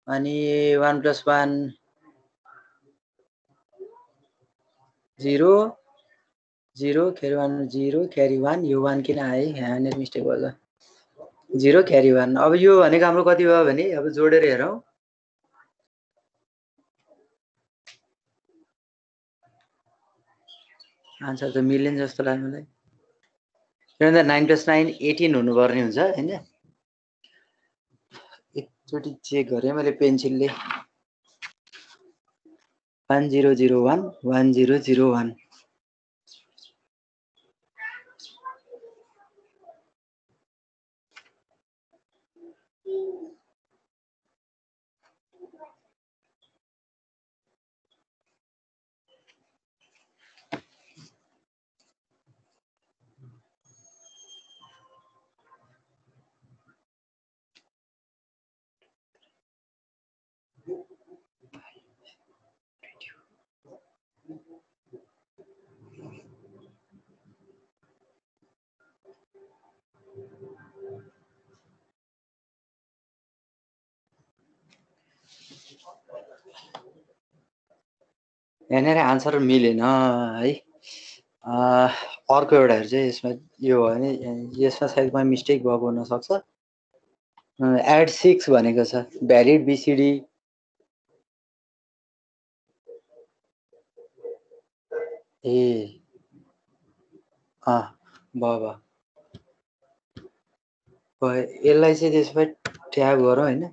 अनि one plus one zero zero carry one zero carry one यो one किन आयो यहाँनिर मिस्टेक भयो जिरो क्यारी वान अब यो भनेको हाम्रो कति भयो भने अब जोडेर हेरौँ। आन्सर त मिलेन जस्तो लाग्यो मलाई। किनभने नाइन प्लस नाइन एटिन हुनुपर्ने हुन्छ होइन? एकचोटि चेक गरेँ मैले पेन्सिलले one zero zero one one zero zero one यहाँनिर आन्सर मिलेन है। अर्को एउटा चाहिँ यसमा यो हो भने यसमा सायद म मिस्टेक भएको हुनसक्छ। एड सिक्स भनेको छ। भ्यालिड बिसिडी ए। अँ भयो भयो यसलाई चाहिँ त्यसो भए ट्याब गरौँ होइन।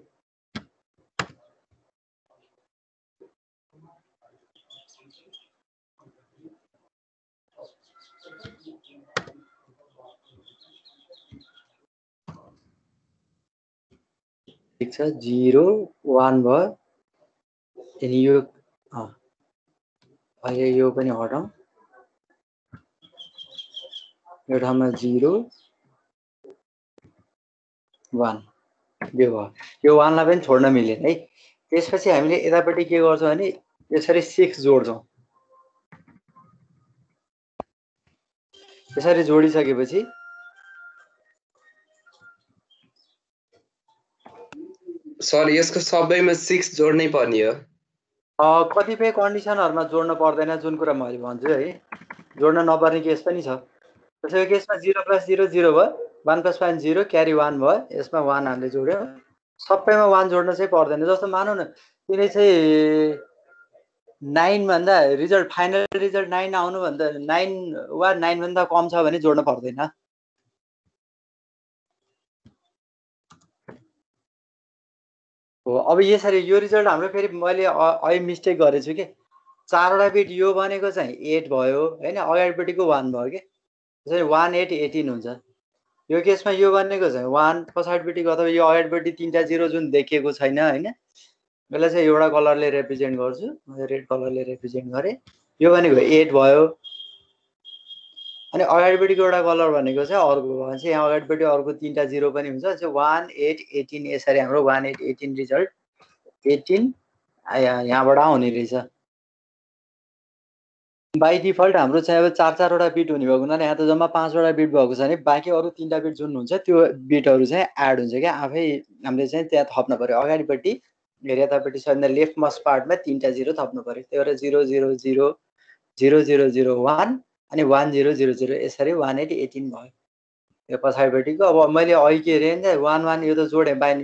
छ जिरो वान भयो। अनि यो अहिले यो पनि हटाउँ। यो ठाउँमा जिरो वान यो भयो। यो वानलाई पनि छोड्न मिलेन है। त्यसपछि हामीले यतापट्टि के गर्छौँ भने यसरी सिक्स जोड्छौँ। यसरी जोडिसकेपछि सर यसको सबैमा सिक्स जोड्नै पर्ने हो। कतिपय कन्डिसनहरूमा जोड्न पर्दैन जुन कुरा मैले भन्छु है। जोड्न नपर्ने केस पनि छ। त्यसैको केसमा जिरो प्लस जिरो जिरो भयो one plus one zero carry one भयो यसमा वान हामीले जोड्यो। सबैमा वान जोड्न चाहिँ पर्दैन। जस्तो मानौँ न तिनी चाहिँ नाइनभन्दा रिजल्ट फाइनल रिजल्ट नाइन आउनुभन्दा नाइन वा नाइनभन्दा कम छ भने जोड्न पर्दैन। हो अब यसरी यो रिजल्ट हाम्रो फेरि मैले अहिले मिस्टेक गरेछु कि। चारवटा बिट यो बनेको चाहिँ एट भयो होइन? अगाडिपट्टिको वान भयो कि? त्यसरी वान एट एटिन हुन्छ। यो केसमा यो बनेको चाहिँ वान पछाडिपट्टिको अथवा यो अगाडिपट्टि तिनवटा जिरो जुन देखिएको छैन होइन? यसलाई चाहिँ एउटा कलरले रिप्रेजेन्ट गर्छु। रेड कलरले रिप्रेजेन्ट गरेँ। यो भनेको एट भयो। अनि अगाडिपट्टिको एउटा कलर भनेको चाहिँ अर्को भने चाहिँ यहाँ अगाडिपट्टि अर्को तिनवटा जिरो पनि हुन्छ। चाहिँ वान एट एटिन यसरी हाम्रो one eight eighteen result eighteen यहाँबाट आउने रहेछ। बाई डिफल्ट हाम्रो चाहिँ अब चार चारवटा बिट हुने भएको हुनाले यहाँ त जम्मा पाँचवटा बिट भएको छ भने बाँकी अरू तिनवटा बिट जुन हुन्छ त्यो बिटहरू चाहिँ एड हुन्छ क्या। आफै हामीले चाहिँ त्यहाँ थप्नु पऱ्यो अगाडिपट्टि यतापट्टि भने लेफ्ट मस्ट पार्टमा तिनवटा जिरो थप्नु पऱ्यो त्यही भएर zero zero zero zero zero zero one अनि वान जिरो जिरो जिरो यसरी वान एट एटिन भयो। यो पछाडिपट्टिको अब मैले अहिले के नि वान वान यो त जोडेँ बाइन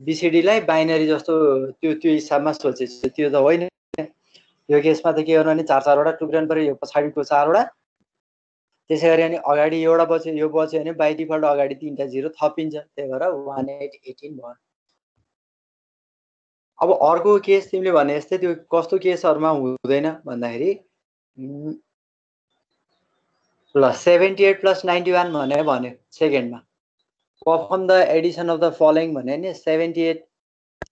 बिसिडीलाई बाइनरी जस्तो त्यो त्यो हिसाबमा सोचेछु त्यो त होइन। यो केसमा त के गर्नु भने चार चारवटा टुक्राउनु पऱ्यो यो पछाडिको चारवटा। त्यसै गरी अनि अगाडि एउटा बच्यो यो बच्यो भने बाई डिफल्ट अगाडि तिनवटा जिरो थपिन्छ। त्यही भएर वान एट एटिन भयो। अब अर्को केस तिमीले भने जस्तै त्यो कस्तो केसहरूमा हुँदैन भन्दाखेरि ल seventy eight plus ninety one भनेर भन्यो सेकेन्डमा perform the addition of the following भन्यो नि सेभेन्टी एट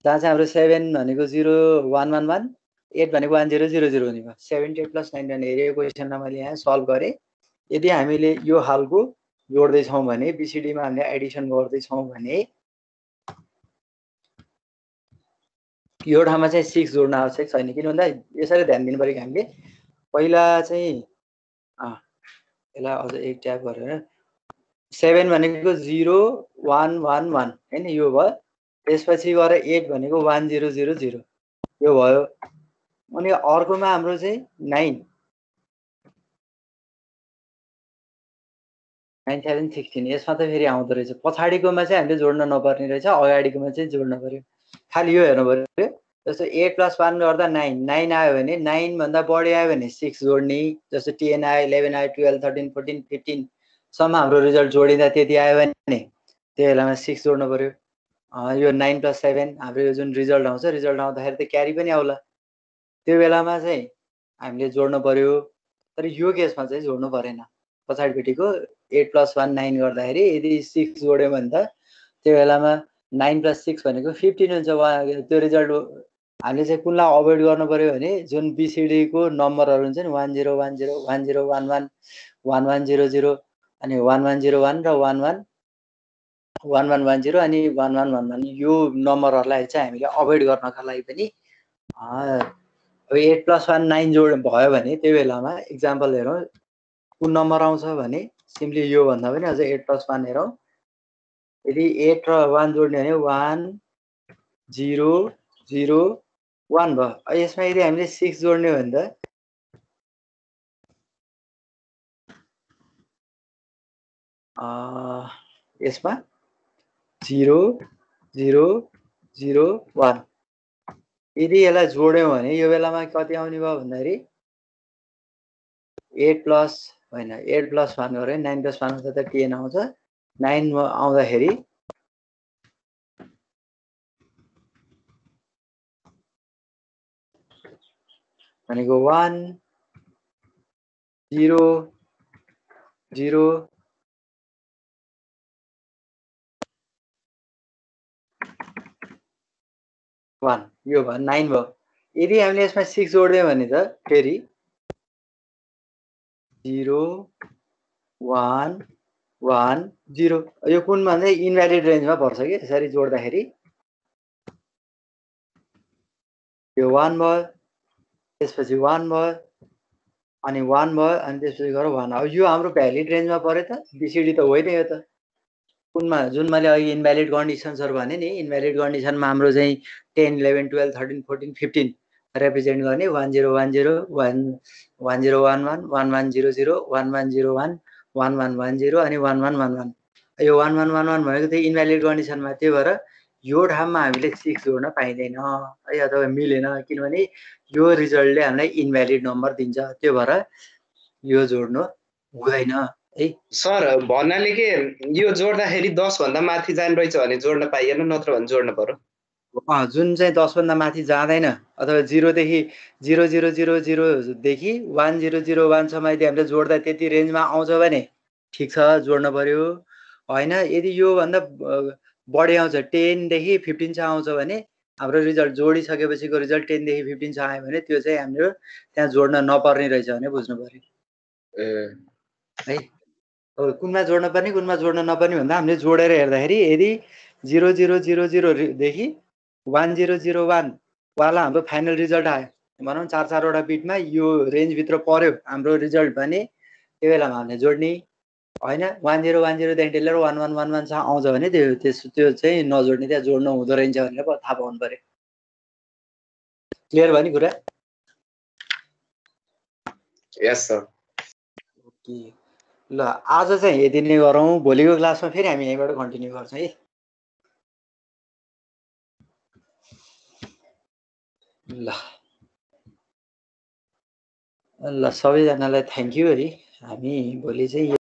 जहाँ चाहिँ हाम्रो सेभेन भनेको zero one one one eight भनेको वान जिरो जिरो जिरो हुने भयो। Seventy eight plus ninety one हेरेको क्वेसनमा मैले यहाँ सल्भ गरेँ। यदि हामीले यो खालको जोड्दैछौँ भने बिसिडीमा हामीले एडिसन गर्दैछौँ भने यो ठाउँमा चाहिँ सिक्स जोड्न आवश्यक छैन। किन भन्दा यसरी ध्यान दिनु पऱ्यो कि हामीले। पहिला चाहिँ यसलाई अझ एक ट्याप गरेर सेभेन भनेको जिरो वान वान वान होइन? यो भयो। त्यसपछि गएर एट भनेको वान जिरो जिरो जिरो। यो भयो। अनि अर्कोमा हाम्रो चाहिँ नाइन। Nine seven sixteen. यसमा त फेरि आउँदो रहेछ। पछाडिकोमा चाहिँ हामीले जोड्न नपर्ने रहेछ अगाडिकोमा चाहिँ जोड्नु पऱ्यो खालि यो हेर्नु पऱ्यो जस्तो एट प्लस वान गर्दा नाइन नाइन आयो भने नाइनभन्दा बढी आयो भने सिक्स जोड्ने जस्तो टेन आयो इलेभेन आयो टुवेल्भ थर्टिन फोर्टिन फिफ्टिनसम्म हाम्रो रिजल्ट जोडिँदा त्यति आयो भने त्यो बेलामा सिक्स जोड्नु पऱ्यो यो नाइन प्लस सेभेन हाम्रो यो जुन रिजल्ट आउँछ रिजल्ट आउँदाखेरि त क्यारी पनि आउला। त्यो बेलामा चाहिँ हामीले जोड्नु पऱ्यो तर यो केसमा चाहिँ जोड्नु परेन। पछाडिपट्टिको एट प्लस वान नाइन गर्दाखेरि यदि सिक्स जोड्यो भने त त्यो बेलामा नाइन प्लस सिक्स भनेको फिफ्टिन हुन्छ। त्यो रिजल्ट हामीले चाहिँ कुनलाई अभोइड गर्नु पऱ्यो भने जुन बिसिडीको नम्बरहरू हुन्छ नि one zero one zero one zero one one one one zero zero अनि वान वान जिरो वान र one one one one one zero अनि वान वान वान वान यो नम्बरहरूलाई चाहिँ हामीले अभोइड गर्नका लागि पनि अब एट प्लस वान नाइन जोड भयो भने त्यो बेलामा इक्जाम्पल हेरौँ कुन नम्बर आउँछ भने सिम्पली यो भन्दा पनि अझ एट प्लस वान हेरौँ। यदि एट र वान जोड्ने भने वान जिरो जिरो वान भयो। यसमा यदि हामीले सिक्स जोड्ने हो भने त? यसमा? जिरो जिरो जिरो वान यदि यसलाई जोड्यौँ भने यो बेलामा कति आउने भयो भन्दाखेरि? एट प्लस होइन एट प्लस वान गऱ्यो। नाइन प्लस वान त टेन आउँछ। नाइन आउँदाखेरि भनेको वान जिरो जिरो वान यो भयो नाइन भयो यदि हामीले यसमा सिक्स जोडिदियो भने त फेरि जिरो वान वान जिरो यो कुन भन्दा इन्भ्यालिड रेन्जमा पर्छ कि यसरी जोड्दाखेरि यो वान भयो त्यसपछि वान भयो अनि वान भयो अनि त्यसपछि गएर वान अब यो हाम्रो भ्यालिड रेन्जमा पऱ्यो त बिसिडी त होइन यो त कुनमा जुन मैले अघि इन्भ्यालिड कन्डिसन्सहरू भने नि इन्भ्यालिड कन्डिसनमा हाम्रो चाहिँ ten eleven twelve thirteen fourteen fifteen represent गर्ने one zero one zero one one zero one one one one zero zero one one zero one one one one zero अनि वान वान वान वान यो one one one one भनेको त्यही invalid कन्डिसनमा त्यो भएर यो ठाउँमा हामीले सिक्स जोड्न पाइँदैन। है अथवा मिलेन किनभने यो रिजल्टले हामीलाई इन्भ्यालिड नम्बर दिन्छ। त्यो भएर यो जोड्नु हुँदैन है। सर भन्नाले के यो जोड्दाखेरि दसभन्दा माथि जानु रहेछ भने जोड्न पाइएन नत्र भने जोड्न पर्यो? जुन चाहिँ दसभन्दा माथि जाँदैन अथवा जिरोदेखि जिरो जिरो जिरो जिरोदेखि वान जिरो जिरो वानसम्म यदि हामीले जोड्दा त्यति रेन्जमा आउँछ भने ठिक छ जोड्न पर्यो। होइन यदि योभन्दा बढी आउँछ टेनदेखि फिफ्टिनसम्म आउँछ भने हाम्रो रिजल्ट जोडिसकेपछिको रिजल्ट टेनदेखि फिफ्टिनसम्म आयो भने त्यो चाहिँ हाम्रो त्यहाँ जोड्न नपर्ने रहेछ भने बुझ्नु पर्यो है? अब कुनमा जोड्न पर्ने कुनमा जोड्न नपर्ने भन्दा हामीले जोडेर हेर्दाखेरि यदि जिरो जिरो जिरो जिरोदेखि वान जिरो जिरो वानवाला हाम्रो फाइनल रिजल्ट आयो। भनौँ चार चारवटा बिटमा यो रेन्जभित्र पऱ्यो हाम्रो रिजल्ट भने त्यो बेलामा हामीले जोड्ने होइन? वान जिरो वान जिरोदेखि लिएर वान वान वान वानसम्म आउँछ भने त्यो त्यस त्यो चाहिँ नजोड्ने त्यहाँ जोड्नु हुँदो रहेछ भनेर थाहा पाउनु पऱ्यो। क्लियर भयो नि कुरा? यस सर ल आज चाहिँ यति नै गरौँ। भोलिको क्लासमा फेरि हामी यहीँबाट कन्टिन्यू गर्छौँ है। ल। ल सबैजनालाई थ्याङ्क यू है। हामी भोलि चाहिँ